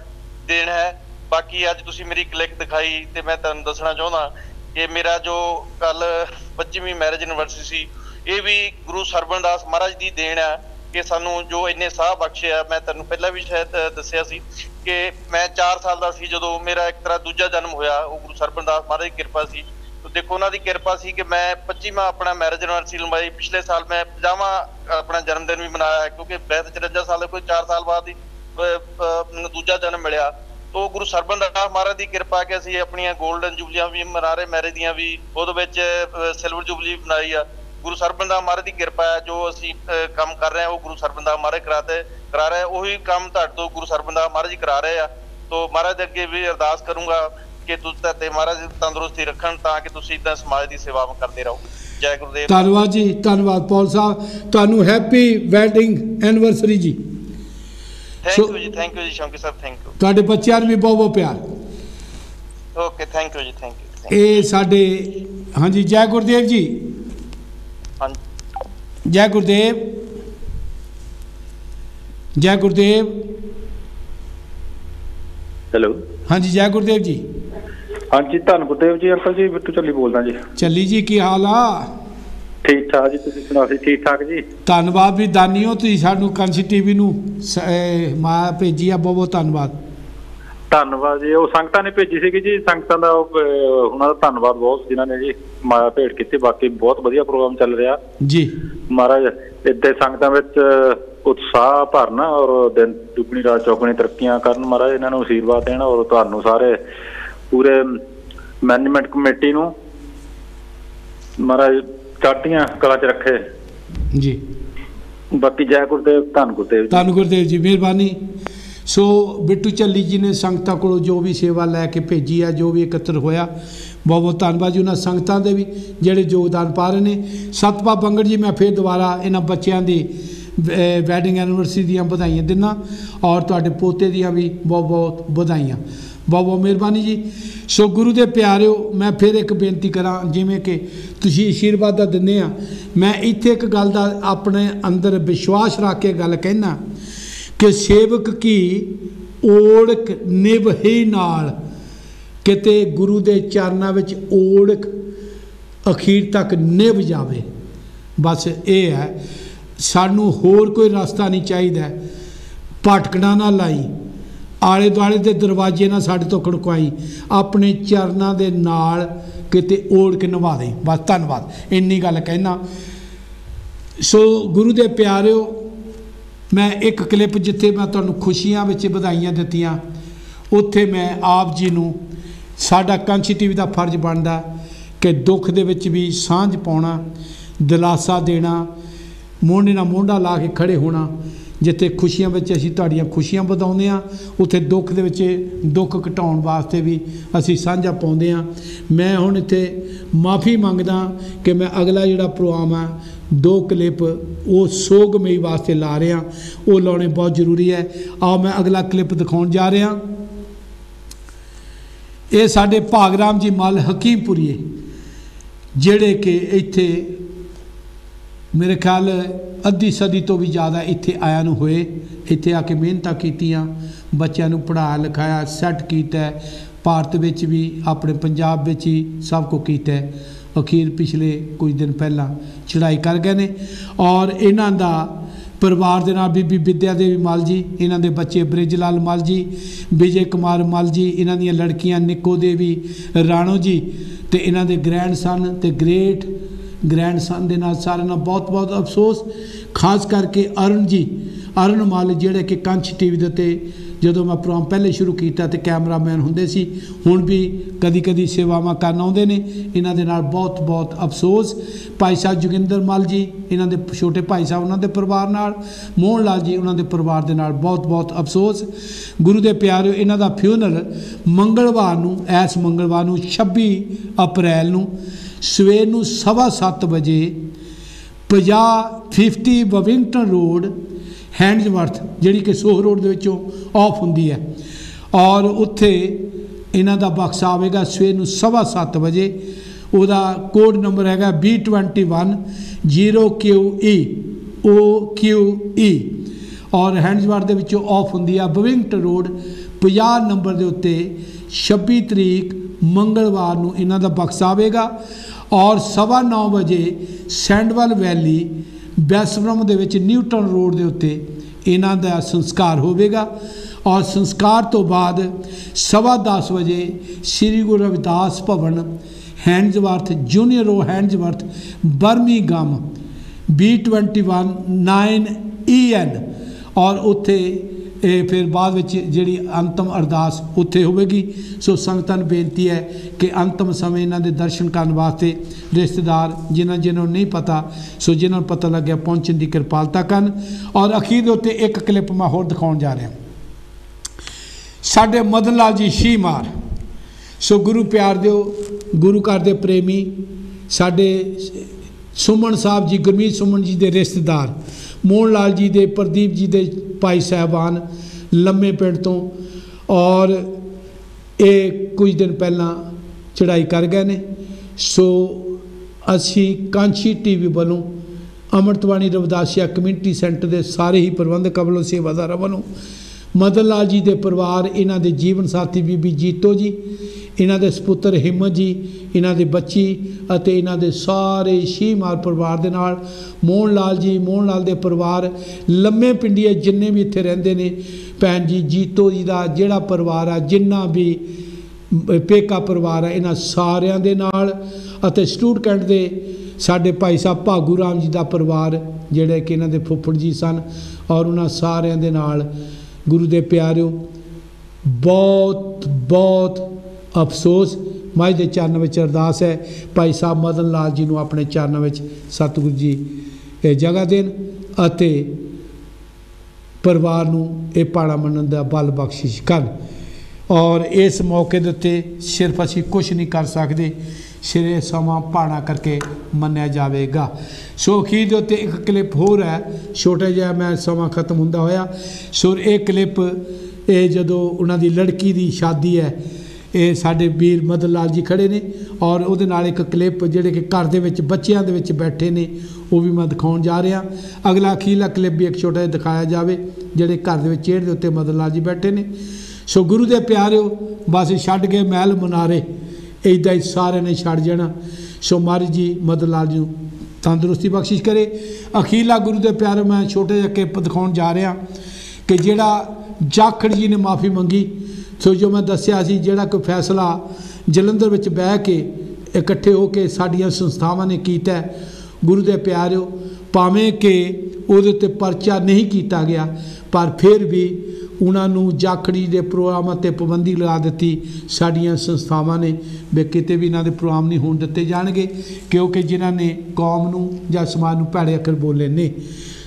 [SPEAKER 3] ਦੇਣ ਹੈ। ਬਾਕੀ ਅੱਜ ਤੁਸੀਂ ਮੇਰੀ ਕਲਿੱਕ ਦਿਖਾਈ ਤੇ ਮੈਂ ਤੁਹਾਨੂੰ ਦੱਸਣਾ ਚਾਹੁੰਦਾ ਕਿ ਮੇਰਾ ਜੋ ਕੱਲ 25ਵੀਂ ਮੈਰਿਜ ਐਨਵਰਸਰੀ ਸੀ ਇਹ ਵੀ ਗੁਰੂ ਸਰਬਨਦਾਸ ਮਹਾਰਾਜ ਦੀ ਦੇਣ ਹੈ ਕਿ ਸਾਨੂੰ ਜੋ ਇੰਨੇ ਸਾਹ ਬਖਸ਼ਿਆ ਮੈਂ ਤੁਹਾਨੂੰ ਪਹਿਲਾਂ ਵੀ ਸ਼ਾਇਦ ਦੱਸਿਆ ਸੀ ਕਿ ਮੈਂ 4 ਸਾਲ ਦਾ ਸੀ ਜਦੋਂ ਮੇਰਾ ਇੱਕ ਤਰ੍ਹਾਂ ਦੂਜਾ ਜਨਮ ਹੋਇਆ ਉਹ ਗੁਰੂ ਸਰਬਨਦਾਸ ਮਹਾਰਾਜ ਦੀ ਕਿਰਪਾ ਸੀ। ਦੇਖੋ ਉਹਨਾਂ ਦੀ ਕਿਰਪਾ ਸੀ ਕਿ ਮੈਂ 25ਵਾਂ ਆਪਣਾ ਮੈਰਿਜ ਐਨਵਰਸਰੀ ਲੰਬਾਈ ਪਿਛਲੇ ਸਾਲ ਮੈਂ 50ਵਾਂ ਆਪਣਾ ਜਨਮ ਦਿਨ ਵੀ ਮਨਾਇਆ ਕਿਉਂਕਿ ਵੈਸੇ 54 ਸਾਲ ਕੋਈ 4 ਸਾਲ ਬਾਅਦ ਹੀ ਅ, ਮੈਨੂੰ ਦੂਜਾ ਜਨਮ ਮਿਲਿਆ। ਤੋ ਗੁਰੂ ਸਰਬਨਦਾਸ ਮਹਾਰਾਜ ਦੀ ਕਿਰਪਾ ਕਿ ਅਸੀਂ ਆਪਣੀਆਂ 골ਡਨ ਜੁਬਲੀਆਂ ਵੀ ਮਨਾ ਰਹੇ ਮੈਰਿਜ ਦੀਆਂ ਵੀ, ਉਹਦੇ ਵਿੱਚ ਸਿਲਵਰ ਜੁਬਲੀ ਬਣਾਈ ਆ। ਗੁਰੂ ਸਰਬਨਦਾਸ ਮਹਾਰਾਜ ਦੀ ਕਿਰਪਾ ਹੈ ਜੋ ਅਸੀਂ ਕੰਮ ਕਰ ਰਹੇ ਹਾਂ ਉਹ ਗੁਰੂ ਸਰਬਨਦਾਸ ਮਹਾਰਾਜ ਕਰਾਤੇ ਕਰਾ ਰਹੇ ਆ। ਉਹੀ ਕੰਮ ਤੁਹਾਡੇ ਤੋਂ ਗੁਰੂ ਸਰਬਨਦਾਸ ਮਹਾਰਾਜ ਕਰਾ ਰਹੇ ਆ। ਤੋ ਮਹਾਰਾਜ ਅੱਗੇ ਵੀ ਅਰਦਾਸ ਕਰੂੰਗਾ ਕਿ ਤੁਸੀਂ ਤੇ ਮਹਾਰਾਜ ਤੰਦਰੁਸਤੀ ਰੱਖਣ, ਤਾਂ ਕਿ ਤੁਸੀਂ ਇਦਾਂ ਸਮਾਜ ਦੀ ਸੇਵਾ ਕਰਦੇ ਰਹੋ। ਜੈ ਗੁਰਦੇਵ।
[SPEAKER 1] ਧੰਨਵਾਦ ਜੀ, ਧੰਨਵਾਦ, ਪੌਲ ਸਾਹਿਬ। ਤੁਹਾਨੂੰ ਹੈਪੀ ਵੈਡਿੰਗ ਐਨਵਰਸਰੀ ਜੀ।
[SPEAKER 3] ਥੈਂਕ ਯੂ ਜੀ ਥੈਂਕ ਯੂ ਜੀ ਸ਼ੌਂਕੀ ਸਾਹਿਬ ਥੈਂਕ ਯੂ
[SPEAKER 1] ਤੁਹਾਡੇ ਬੱਚਿਆਂ ਨੂੰ ਵੀ ਬਹੁਤ ਬਹੁਤ ਪਿਆਰ।
[SPEAKER 3] ਓਕੇ ਥੈਂਕ ਯੂ ਜੀ ਥੈਂਕ ਯੂ
[SPEAKER 1] ਇਹ ਸਾਡੇ ਹਾਂਜੀ ਜੈ ਗੁਰਦੇਵ ਜੀ।
[SPEAKER 3] ਹਾਂਜੀ।
[SPEAKER 1] ਜੈ ਗੁਰਦੇਵ। ਜੈ ਗੁਰਦੇਵ।
[SPEAKER 4] ਹੈਲੋ
[SPEAKER 1] ਹਾਂਜੀ ਜੈ ਗੁਰਦੇਵ ਜੀ।
[SPEAKER 4] ਹਾਂਜੀ ਧੰਨ ਗੁਰਦੇਵ ਜੀ ਅੰਕਲ ਜੀ ਬਿੱਟੂ ਚੱਲੀ ਬੋਲਦਾ ਜੀ।
[SPEAKER 1] ਚੱਲੀ ਜੀ ਕੀ ਹਾਲ ਆ?
[SPEAKER 4] ਠੀਕ ਠਾਕ ਜੀ ਤੁਸੀਂ ਸੁਣਾਓ ਜੀ ਠੀਕ ਠਾਕ ਜੀ?
[SPEAKER 1] ਧੰਨਵਾਦ ਵੀ ਦਾਨੀਓ ਤੁਸੀਂ ਸਾਨੂੰ ਕੰਸੀ ਟੀਵੀ ਨੂੰ ਮਾਇਆ ਭੇਜੀ ਆ ਬਹੁਤ ਬਹੁਤ ਧੰਨਵਾਦ।
[SPEAKER 4] ਧੰਨਵਾਦ ਜੀ ਉਹ ਸੰਗਤਾਂ ਨੇ ਭੇਜੀ ਸੀਗੀ ਜੀ ਸੰਗਤਾਂ ਦਾ ਉਹਨਾਂ ਦਾ ਧੰਨਵਾਦ ਬਹੁਤ ਜਿਨ੍ਹਾਂ ਨੇ ਜੀ ਮਾਇਆ ਭੇਟ ਕੀਤੀ ਬਾਕੀ ਬਹੁਤ ਵਧੀਆ ਪ੍ਰੋਗਰਾਮ ਚੱਲ ਰਿਹਾ।
[SPEAKER 1] ਜੀ।
[SPEAKER 4] ਮਹਾਰਾਜ ਇੱਥੇ ਸੰਗਤਾਂ ਵਿੱਚ ਉਤਸ਼ਾਹ ਭਰਨ ਔਰ ਦਿਨ ਦੁਗਣੀ ਰਾਤ ਚੌਗਣੀ ਤਰੱਕੀਆਂ ਕਰਨ ਮਹਾਰਾਜ ਇਹਨਾਂ ਨੂੰ ਅਸ਼ੀਰਵਾਦ ਦੇਣ ਔਰ ਤੁਹਾਨੂੰ ਸਾਰੇ ਪੂਰੇ ਮੈਨੇਜਮੈਂਟ ਕਮੇਟੀ ਨੂੰ ਮਹਾਰਾਜ ਚਾਟੀਆਂ ਕਲਾ ਚ ਰੱਖੇ।
[SPEAKER 1] ਜੀ।
[SPEAKER 4] ਬਾਕੀ ਜੈ ਗੁਰਦੇਵ ਧੰਨ ਗੁਰਦੇਵ ਜੀ।
[SPEAKER 1] ਧੰਨ ਗੁਰਦੇਵ ਜੀ ਮਿਹਰਬਾਨੀ। ਸੋ ਬਿੱਟੂ ਚੱਲੀ ਜੀ ਨੇ ਸੰਗਤਾਂ ਕੋਲੋਂ ਜੋ ਵੀ ਸੇਵਾ ਲੈ ਕੇ ਭੇਜੀ ਆ ਜੋ ਵੀ ਇਕੱਤਰ ਹੋਇਆ ਬਹੁਤ ਬਹੁਤ ਧੰਨਵਾਦ ਜੀ ਉਹਨਾਂ ਸੰਗਤਾਂ ਦੇ ਵੀ ਜਿਹੜੇ ਯੋਗਦਾਨ ਪਾ ਰਹੇ ਨੇ। ਸਤਪਾ ਬੰਗੜ ਜੀ ਮੈਂ ਫੇਰ ਦੁਬਾਰਾ ਇਹਨਾਂ ਬੱਚਿਆਂ ਦੀ ਵੈਡਿੰਗ ਐਨੀਵਰਸਰੀ ਦੀਆਂ ਵਧਾਈਆਂ ਦਿੰਦਾ ਔਰ ਤੁਹਾਡੇ ਪੋਤੇ ਦੀਆਂ ਵੀ ਬਹੁਤ ਬਹੁਤ ਵਧਾਈਆਂ। ਬਹੁਤ ਬਹੁਤ ਮਿਹਰਬਾਨੀ ਜੀ। ਸੋ ਗੁਰੂ ਦੇ ਪਿਆਰਿਓ, ਮੈਂ ਫਿਰ ਇੱਕ ਬੇਨਤੀ ਕਰਾਂ, ਜਿਵੇਂ ਕਿ ਤੁਸੀਂ ਅਸ਼ੀਰਵਾਦ ਦਾ ਦਿੰਦੇ ਆ, ਮੈਂ ਇੱਥੇ ਇੱਕ ਗੱਲ ਦਾ ਆਪਣੇ ਅੰਦਰ ਵਿਸ਼ਵਾਸ ਰੱਖ ਕੇ ਗੱਲ ਕਹਿਣਾ ਕਿ ਸੇਵਕ ਕੀ ਓੜਕ ਨਿਭੇ ਨਾਲ। ਕਿਤੇ ਗੁਰੂ ਦੇ ਚਰਨਾਂ ਵਿੱਚ ਓੜਕ ਅਖੀਰ ਤੱਕ ਨਿਭ ਜਾਵੇ। ਬਸ ਇਹ ਹੈ, ਸਾਨੂੰ ਹੋਰ ਕੋਈ ਰਸਤਾ ਨਹੀਂ ਚਾਹੀਦਾ। ਭਟਕਣਾ ਨਾ ਲਾਈ। ਆਲੇ ਦੁਆਲੇ ਦੇ ਦਰਵਾਜ਼ੇ ਨਾਲ ਸਾਡੇ ਤੋਂ ਖੜਕਵਾਈ ਆਪਣੇ ਚਰਨਾਂ ਦੇ ਨਾਲ ਕਿਤੇ ਓੜ ਕੇ ਨਿਭਾ ਦੇ ਬਸ ਧੰਨਵਾਦ। ਇੰਨੀ ਗੱਲ ਕਹਿਣਾ ਸੋ ਗੁਰੂ ਦੇ ਪਿਆਰਿਓ, ਮੈਂ ਇੱਕ ਕਲਿੱਪ ਜਿੱਥੇ ਮੈਂ ਤੁਹਾਨੂੰ ਖੁਸ਼ੀਆਂ ਵਿੱਚ ਵਧਾਈਆਂ ਦਿੱਤੀਆਂ, ਉੱਥੇ ਮੈਂ ਆਪ ਜੀ ਨੂੰ ਸਾਡਾ ਕਾਂਚੀ ਟੀਵੀ ਦਾ ਫਰਜ਼ ਬਣਦਾ ਕਿ ਦੁੱਖ ਦੇ ਵਿੱਚ ਵੀ ਸਾਂਝ ਪਾਉਣਾ, ਦਿਲਾਸਾ ਦੇਣਾ, ਮੋਢੇ ਨਾਲ ਮੋਢਾ ਲਾ ਕੇ ਖੜੇ ਹੋਣਾ ਜਿੱਥੇ ਖੁਸ਼ੀਆਂ ਵਿੱਚ ਅਸੀਂ ਤੁਹਾਡੀਆਂ ਖੁਸ਼ੀਆਂ ਵਧਾਉਂਦੇ ਆ ਉੱਥੇ ਦੁੱਖ ਦੇ ਵਿੱਚ ਦੁੱਖ ਘਟਾਉਣ ਵਾਸਤੇ ਵੀ ਅਸੀਂ ਸਾਂਝਾ ਪਾਉਂਦੇ ਆ ਮੈਂ ਹੁਣ ਇੱਥੇ ਮਾਫੀ ਮੰਗਦਾ ਕਿ ਮੈਂ ਅਗਲਾ ਜਿਹੜਾ ਪ੍ਰੋਗਰਾਮ ਆ, ਦੋ ਕਲਿੱਪ ਉਹ ਸੋਗਮਈ ਵਾਸਤੇ ਲਾ ਰਿਹਾ। ਉਹ ਲਾਉਣੇ ਬਹੁਤ ਜ਼ਰੂਰੀ ਹੈ। ਆਓ ਮੈਂ ਅਗਲਾ ਕਲਿੱਪ ਦਿਖਾਉਣ ਜਾ ਰਿਹਾ। ਇਹ ਸਾਡੇ ਭਾਗਰਾਮ ਜੀ ਮਲ ਹਕੀਮਪੁਰੀਏ, ਜਿਹੜੇ ਕਿ ਇੱਥੇ ਮੇਰੇ ਖਿਆਲ ਅੱਧੀ ਸਦੀ ਤੋਂ ਵੀ ਜ਼ਿਆਦਾ ਇੱਥੇ ਆਇਆਂ ਨੂੰ ਹੋਏ, ਇੱਥੇ ਆ ਕੇ ਮਿਹਨਤਾਂ ਕੀਤੀਆਂ, ਬੱਚਿਆਂ ਨੂੰ ਪੜ੍ਹਾਇਆ, ਲਿਖਾਇਆ ਸੈੱਟ ਕੀਤਾ ਭਾਰਤ ਵਿੱਚ ਵੀ, ਆਪਣੇ ਪੰਜਾਬ ਵਿੱਚ ਹੀ ਸਭ ਕੁਝ ਕੀਤਾ ਅਖੀਰ ਪਿਛਲੇ ਕੁਝ ਦਿਨ ਪਹਿਲਾਂ ਚੜ੍ਹਾਈ ਕਰ ਗਏ ਨੇ ਔਰ ਇਹਨਾਂ ਦਾ ਪਰਿਵਾਰ ਦੇ ਨਾਲ ਬੀਬੀ ਵਿਦਿਆ ਦੇਵੀ ਮਲ ਜੀ ਇਹਨਾਂ ਦੇ ਬੱਚੇ ਬ੍ਰਿਜ ਲਾਲ ਮਲ ਜੀ ਵਿਜੇ ਕੁਮਾਰ ਮਲ ਜੀ ਇਹਨਾਂ ਦੀਆਂ ਲੜਕੀਆਂ ਨਿੱਕੋ ਦੇਵੀ ਰਾਣੋ ਜੀ ਤੇ ਇਹਨਾਂ ਦੇ ਗ੍ਰੈਂਡਸਨ ਤੇ ਗ੍ਰੇਟ ਗ੍ਰੈਂਡਸਨ ਦੇ ਨਾਲ ਸਾਰਿਆਂ ਨਾਲ ਬਹੁਤ ਬਹੁਤ ਅਫਸੋਸ। ਖਾਸ ਕਰਕੇ ਅਰੁਣ ਜੀ। ਅਰੁਣ ਮਾਲ ਜਿਹੜੇ ਕਿ ਕੰਚ ਟੀਵੀ ਦੇ ਉੱਤੇ ਜਦੋਂ ਮੈਂ ਪ੍ਰੋਗਰਾਮ ਪਹਿਲੇ ਸ਼ੁਰੂ ਕੀਤਾ ਤੇ ਕੈਮਰਾਮੈਨ ਹੁੰਦੇ ਸੀ, ਹੁਣ ਵੀ ਕਦੀ ਕਦੀ ਸੇਵਾਵਾਂ ਕਰਨ ਆਉਂਦੇ ਨੇ। ਇਹਨਾਂ ਦੇ ਨਾਲ ਬਹੁਤ ਬਹੁਤ ਅਫਸੋਸ। ਭਾਈ ਸਾਹਿਬ ਜੋਗਿੰਦਰ ਮਲ ਜੀ, ਇਹਨਾਂ ਦੇ ਛੋਟੇ ਭਾਈ ਸਾਹਿਬ, ਉਹਨਾਂ ਦੇ ਪਰਿਵਾਰ ਨਾਲ। ਮੋਹਨ ਲਾਲ ਜੀ, ਉਹਨਾਂ ਦੇ ਪਰਿਵਾਰ ਦੇ ਨਾਲ ਬਹੁਤ ਬਹੁਤ ਅਫਸੋਸ। ਗੁਰੂ ਦੇ ਪਿਆਰਿਓ, ਇਹਨਾਂ ਦਾ ਫਿਊਨਰ ਮੰਗਲਵਾਰ ਨੂੰ, ਐਸ ਮੰਗਲਵਾਰ ਨੂੰ 26 ਅਪ੍ਰੈਲ ਨੂੰ ਸਵੇਰ ਨੂੰ 7:30 ਵਜੇ 50 50 ਬਵਿੰਗਟਨ ਰੋਡ ਹੈਂਡਸਵਰਥ ਜਿਹੜੀ ਕਿ ਸੋਹ ਰੋਡ ਦੇ ਵਿੱਚੋਂ ਆਫ ਹੁੰਦੀ ਹੈ। ਔਰ ਉੱਥੇ ਇਹਨਾਂ ਦਾ ਬਕਸ ਆਵੇਗਾ ਸਵੇਰ ਨੂੰ 7:30 ਵਜੇ। ਉਹਦਾ ਕੋਡ ਨੰਬਰ ਹੈਗਾ B21 0QE OQE ਔਰ ਹੈਂਡਸਵਰਥ ਦੇ ਵਿੱਚੋਂ ਆਫ ਹੁੰਦੀ ਆ ਬਵਿੰਗਟਨ ਰੋਡ 50 ਨੰਬਰ ਦੇ ਉੱਤੇ 26 ਤਰੀਕ ਮੰਗਲਵਾਰ ਨੂੰ ਇਹਨਾਂ ਦਾ ਬਕਸ ਆਵੇਗਾ। ਔਰ ਸਵਾ 9:30 ਵਜੇ ਸੈਂਡਵਲ ਵੈਲੀ ਬੈਸਬਰਮ ਦੇ ਵਿੱਚ ਨਿਊਟਨ ਰੋਡ ਦੇ ਉੱਤੇ ਇਹਨਾਂ ਦਾ ਸੰਸਕਾਰ ਹੋਵੇਗਾ। ਔਰ ਸੰਸਕਾਰ ਤੋਂ ਬਾਅਦ ਸਵਾ 10:30 ਵਜੇ ਸ੍ਰੀ ਗੁਰੂ ਰਵਿਦਾਸ ਭਵਨ ਹੈਂਡਸਵਰਥ ਜੂਨੀਅਰ ਰੋ ਹੈਂਡਸਵਰਥ ਬਰਮਿੰਗਮ B21 9EN ਔਰ ਉੱਥੇ ਇਹ ਫਿਰ ਬਾਅਦ ਵਿੱਚ ਜਿਹੜੀ ਅੰਤਮ ਅਰਦਾਸ ਉੱਥੇ ਹੋਵੇਗੀ। ਸੋ ਸੰਗਤਾਂ ਨੂੰ ਬੇਨਤੀ ਹੈ ਕਿ ਅੰਤਮ ਸਮੇਂ ਇਹਨਾਂ ਦੇ ਦਰਸ਼ਨ ਕਰਨ ਵਾਸਤੇ ਰਿਸ਼ਤੇਦਾਰ ਜਿਨ੍ਹਾਂ ਜਿਨ੍ਹਾਂ ਨੂੰ ਨਹੀਂ ਪਤਾ, ਸੋ ਜਿਨ੍ਹਾਂ ਨੂੰ ਪਤਾ ਲੱਗਿਆ ਪਹੁੰਚਣ ਦੀ ਕਿਰਪਾਲਤਾ ਕਰਨ। ਔਰ ਅਖੀਰ ਦੇ ਉੱਤੇ ਇੱਕ ਕਲਿੱਪ ਮੈਂ ਹੋਰ ਦਿਖਾਉਣ ਜਾ ਰਿਹਾ। ਸਾਡੇ ਮਦਨ ਲਾਲ ਜੀ ਸ਼ੀਮਾਰ ਸੋ ਗੁਰੂ ਪਿਆਰ ਦਿਓ, ਗੁਰੂ ਘਰ ਦੇ ਪ੍ਰੇਮੀ, ਸਾਡੇ ਸੁਮਨ ਸਾਹਿਬ ਜੀ, ਗੁਰਮੀਤ ਸੁਮਨ ਜੀ ਦੇ ਰਿਸ਼ਤੇਦਾਰ ਮੋਹਨ ਲਾਲ ਜੀ ਦੇ, ਪ੍ਰਦੀਪ ਜੀ ਦੇ ਭਾਈ ਸਾਹਿਬਾਨ ਲੰਮੇ ਪਿੰਡ ਤੋਂ ਔਰ ਇਹ ਕੁਝ ਦਿਨ ਪਹਿਲਾਂ ਚੜਾਈ ਕਰ ਗਏ ਨੇ। ਸੋ ਅਸੀਂ ਕਾਂਚੀ ਟੀਵੀ ਵੱਲੋਂ ਅਮਰਤਵਾਣੀ ਰਵਦਾਸੀਆ ਕਮਿਊਨਿਟੀ ਸੈਂਟਰ ਦੇ ਸਾਰੇ ਹੀ ਪ੍ਰਬੰਧਕਾਂ ਵੱਲੋਂ, ਸੇਵਾਦਾਰਾਂ ਵੱਲੋਂ ਮਦਨ ਲਾਲ ਜੀ ਦੇ ਪਰਿਵਾਰ, ਇਹਨਾਂ ਦੇ ਜੀਵਨ ਸਾਥੀ ਬੀਬੀ ਜੀਤੋ ਜੀ ਇਹਨਾਂ ਦੇ ਸੁਪੁੱਤਰ ਹਿੰਮਤ ਜੀ, ਇਹਨਾਂ ਦੇ ਬੱਚੀ ਅਤੇ ਇਹਨਾਂ ਦੇ ਸਾਰੇ ਸ਼ੀਮਾਰ ਪਰਿਵਾਰ ਦੇ ਨਾਲ ਮੋਹਨ ਲਾਲ ਜੀ ਮੋਹਨ ਲਾਲ ਦੇ ਪਰਿਵਾਰ, ਲੰਮੇ ਪਿੰਡੀਏ ਜਿੰਨੇ ਵੀ ਇੱਥੇ ਰਹਿੰਦੇ ਨੇ, ਭੈਣ ਜੀ, ਜੀਤੋ ਜੀ ਦਾ ਜਿਹੜਾ ਪਰਿਵਾਰ ਆ, ਜਿੰਨਾ ਵੀ ਪੇਕਾ ਪਰਿਵਾਰ ਆ, ਇਹਨਾਂ ਸਾਰਿਆਂ ਦੇ ਨਾਲ ਅਤੇ ਸਟੂਡਕੈਂਟ ਦੇ ਸਾਡੇ ਭਾਈ ਸਾਹਿਬ ਭਾਗੂ ਰਾਮ ਜੀ ਦਾ ਪਰਿਵਾਰ, ਜਿਹੜੇ ਕਿ ਇਹਨਾਂ ਦੇ ਫੁੱਫੜ ਜੀ ਸਨ ਔਰ ਉਹਨਾਂ ਸਾਰਿਆਂ ਦੇ ਨਾਲ। ਗੁਰੂ ਦੇ ਪਿਆਰਿਓ, ਬਹੁਤ ਬਹੁਤ ਅਫਸੋਸ, ਮਾਈ ਦੇ ਚਰਨ ਵਿੱਚ ਅਰਦਾਸ ਹੈ। ਭਾਈ ਸਾਹਿਬ ਮਦਨ ਲਾਲ ਜੀ ਨੂੰ ਆਪਣੇ ਚਰਨ ਵਿੱਚ ਸਤਿਗੁਰੂ ਜੀ ਇਹ ਜਗ੍ਹਾ ਦੇਣ ਅਤੇ ਪਰਿਵਾਰ ਨੂੰ ਇਹ ਪਾਣਾ ਮੰਨਣ ਦਾ ਬਲ ਬਖਸ਼ਿਸ਼ ਕਰਨ। ਔਰ ਇਸ ਮੌਕੇ ਦੇ ਉੱਤੇ ਸਿਰਫ ਅਸੀਂ ਕੁਝ ਨਹੀਂ ਕਰ ਸਕਦੇ, ਸਿਰੇ ਸਮਾਂ ਪਾਣਾ ਕਰਕੇ ਮੰਨਿਆ ਜਾਵੇਗਾ। ਸੋ ਅਖੀਰ ਦੇ ਉੱਤੇ ਇੱਕ ਕਲਿੱਪ ਹੋਰ ਹੈ, ਛੋਟਾ ਜਿਹਾ ਮੈਂ ਸਮਾਂ ਖਤਮ ਹੁੰਦਾ ਹੋਇਆ। ਸੋ ਇਹ ਕਲਿੱਪ, ਇਹ ਜਦੋਂ ਉਹਨਾਂ ਦੀ ਲੜਕੀ ਦੀ ਸ਼ਾਦੀ ਹੈ ਇਹ ਸਾਡੇ ਵੀਰ ਮਦਨ ਲਾਲ ਜੀ ਖੜੇ ਨੇ ਔਰ ਉਹਦੇ ਨਾਲ ਇੱਕ ਕਲਿੱਪ ਜਿਹੜੇ ਕਿ ਘਰ ਦੇ ਵਿੱਚ ਬੱਚਿਆਂ ਦੇ ਵਿੱਚ ਬੈਠੇ ਨੇ, ਉਹ ਵੀ ਮੈਂ ਦਿਖਾਉਣ ਜਾ ਰਿਹਾ। ਅਗਲਾ ਅਖੀਲਾ ਕਲਿੱਪ ਵੀ ਇੱਕ ਛੋਟਾ ਜਿਹਾ ਦਿਖਾਇਆ ਜਾਵੇ, ਜਿਹੜੇ ਘਰ ਦੇ ਵਿੱਚ ਚੇੜ ਦੇ ਉੱਤੇ ਮਦਨ ਲਾਲ ਜੀ ਬੈਠੇ ਨੇ। ਸੋ ਗੁਰੂ ਦੇ ਪਿਆਰਿਓ, ਬਸ ਛੱਡ ਕੇ ਮਹਿਲ ਮਨਾਰੇ ਇਦਾਂ ਹੀ ਸਾਰਿਆਂ ਨੇ ਛੱਡ ਜਾਣਾ। ਸੋ ਮਹਾਰਾਜ ਜੀ, ਮਦਨ ਲਾਲ ਜੀ ਨੂੰ ਤੰਦਰੁਸਤੀ ਬਖਸ਼ਿਸ਼ ਕਰੇ। ਅਖੀਰਲਾ ਗੁਰੂ ਦੇ ਪਿਆਰੇ ਮੈਂ ਛੋਟੇ ਜਿਹੇ ਕਲਿੱਪ ਦਿਖਾਉਣ ਜਾ ਰਿਹਾ ਕਿ ਜਿਹੜਾ ਜਾਖੜ ਜੀ ਨੇ ਮਾਫੀ ਮੰਗੀ ਸੋ ਜੋ ਮੈਂ ਦੱਸਿਆ ਸੀ, ਜਿਹੜਾ ਕੋਈ ਫੈਸਲਾ ਜਲੰਧਰ ਵਿੱਚ ਬਹਿ ਕੇ ਇਕੱਠੇ ਹੋ ਕੇ ਸਾਡੀਆਂ ਸੰਸਥਾਵਾਂ ਨੇ ਕੀਤਾ ਗੁਰੂ ਦੇ ਪਿਆਰਿਓ, ਭਾਵੇਂ ਕਿ ਉਹਦੇ ਉੱਤੇ ਪਰਚਾ ਨਹੀਂ ਕੀਤਾ ਗਿਆ, ਪਰ ਫਿਰ ਵੀ ਉਹਨਾਂ ਨੂੰ ਜਾਖੜੀ ਦੇ ਪ੍ਰੋਗਰਾਮਾਂ ਤੇ ਪਾਬੰਦੀ ਲਗਾ ਦਿੱਤੀ ਸਾਡੀਆਂ ਸੰਸਥਾਵਾਂ ਨੇ, ਵੀ ਕਿਤੇ ਵੀ ਇਹਨਾਂ ਦੇ ਪ੍ਰੋਗਰਾਮ ਨਹੀਂ ਹੋਣ ਦਿੱਤੇ ਜਾਣਗੇ, ਕਿਉਂਕਿ ਜਿਨ੍ਹਾਂ ਨੇ ਕੌਮ ਨੂੰ ਜਾਂ ਸਮਾਜ ਨੂੰ ਭੈੜੇ ਅੱਖਰ ਬੋਲੇ ਨੇ।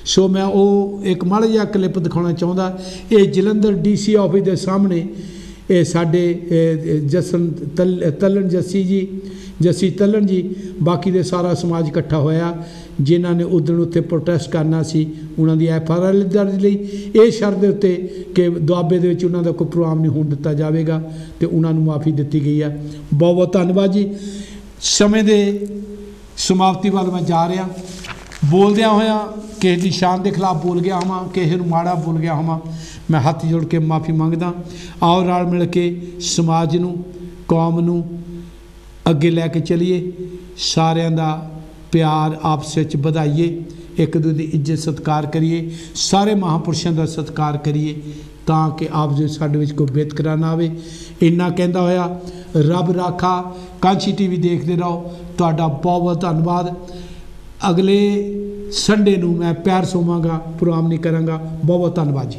[SPEAKER 1] ਸੋ ਮੈਂ ਉਹ ਇੱਕ ਮਾੜਾ ਜਿਹਾ ਕਲਿੱਪ ਦਿਖਾਉਣਾ ਚਾਹੁੰਦਾ, ਇਹ ਜਲੰਧਰ ਡੀਸੀ ਆਫਿਸ ਦੇ ਸਾਹਮਣੇ ਇਹ ਸਾਡੇ ਇਹ, ਇਹ ਜਸਨ ਤਲਣ ਜੱਸੀ ਜੀ ਜੱਸੀ ਤਲਣ ਜੀ ਬਾਕੀ ਦੇ ਸਾਰਾ ਸਮਾਜ ਇਕੱਠਾ ਹੋਇਆ ਜਿਨ੍ਹਾਂ ਨੇ ਉਦੋਂ ਉੱਥੇ ਪ੍ਰੋਟੈਸਟ ਕਰਨਾ ਸੀ ਉਹਨਾਂ ਦੀ ਐਫ ਆਰ ਆਰ ਦਰਜ ਲਈ। ਇਹ ਸ਼ਰਤ ਦੇ ਉੱਤੇ ਕਿ ਦੁਆਬੇ ਦੇ ਵਿੱਚ ਉਹਨਾਂ ਦਾ ਕੋਈ ਪ੍ਰੋਗਰਾਮ ਨਹੀਂ ਹੋਣ ਦਿੱਤਾ ਜਾਵੇਗਾ ਤੇ ਉਹਨਾਂ ਨੂੰ ਮਾਫੀ ਦਿੱਤੀ ਗਈ ਹੈ ਬਹੁਤ ਬਹੁਤ ਧੰਨਵਾਦ ਜੀ। ਸਮੇਂ ਦੇ ਸਮਾਪਤੀ ਵੱਲ ਮੈਂ ਜਾ ਰਿਹਾ। ਬੋਲਦਿਆਂ ਹੋਇਆਂ ਕਿਸੇ ਦੀ ਸ਼ਾਨ ਦੇ ਖਿਲਾਫ ਬੋਲ ਗਿਆ ਹਾਂ ਕਿਸੇ ਨੂੰ ਮਾੜਾ ਬੋਲ ਗਿਆ ਹਾਂ ਮੈਂ ਹੱਥ ਜੋੜ ਕੇ ਮਾਫੀ ਮੰਗਦਾ ਆਓ ਰਲ ਮਿਲ ਕੇ ਸਮਾਜ ਨੂੰ, ਕੌਮ ਨੂੰ ਅੱਗੇ ਲੈ ਕੇ ਚਲੀਏ। ਸਾਰਿਆਂ ਦਾ ਪਿਆਰ ਆਪਸ ਵਿੱਚ ਵਧਾਈਏ। ਇੱਕ ਦੂਜੇ ਦੀ ਇੱਜ਼ਤ, ਸਤਿਕਾਰ ਕਰੀਏ। ਸਾਰੇ ਮਹਾਪੁਰਸ਼ਾਂ ਦਾ ਸਤਿਕਾਰ ਕਰੀਏ ਤਾਂ ਕਿ ਆਪ ਦੇ ਸਾਡੇ ਵਿੱਚ ਕੋਈ ਬੇਤਕਰਾ ਨਾ ਆਵੇ। ਇੰਨਾ ਕਹਿੰਦਾ ਹੋਇਆ, ਰੱਬ ਰਾਖਾ ਕਾਂਚੀ ਟੀਵੀ ਦੇਖਦੇ ਰਹੋ। ਤੁਹਾਡਾ ਬਹੁਤ ਬਹੁਤ ਧੰਨਵਾਦ। ਅਗਲੇ ਸੰਡੇ ਨੂੰ ਮੈਂ ਪਿਆਰ ਸੋਵਾਂਗਾ ਪ੍ਰੋਗਰਾਮ ਨਹੀਂ ਕਰਾਂਗਾ। ਬਹੁਤ ਬਹੁਤ ਧੰਨਵਾਦ ਜੀ।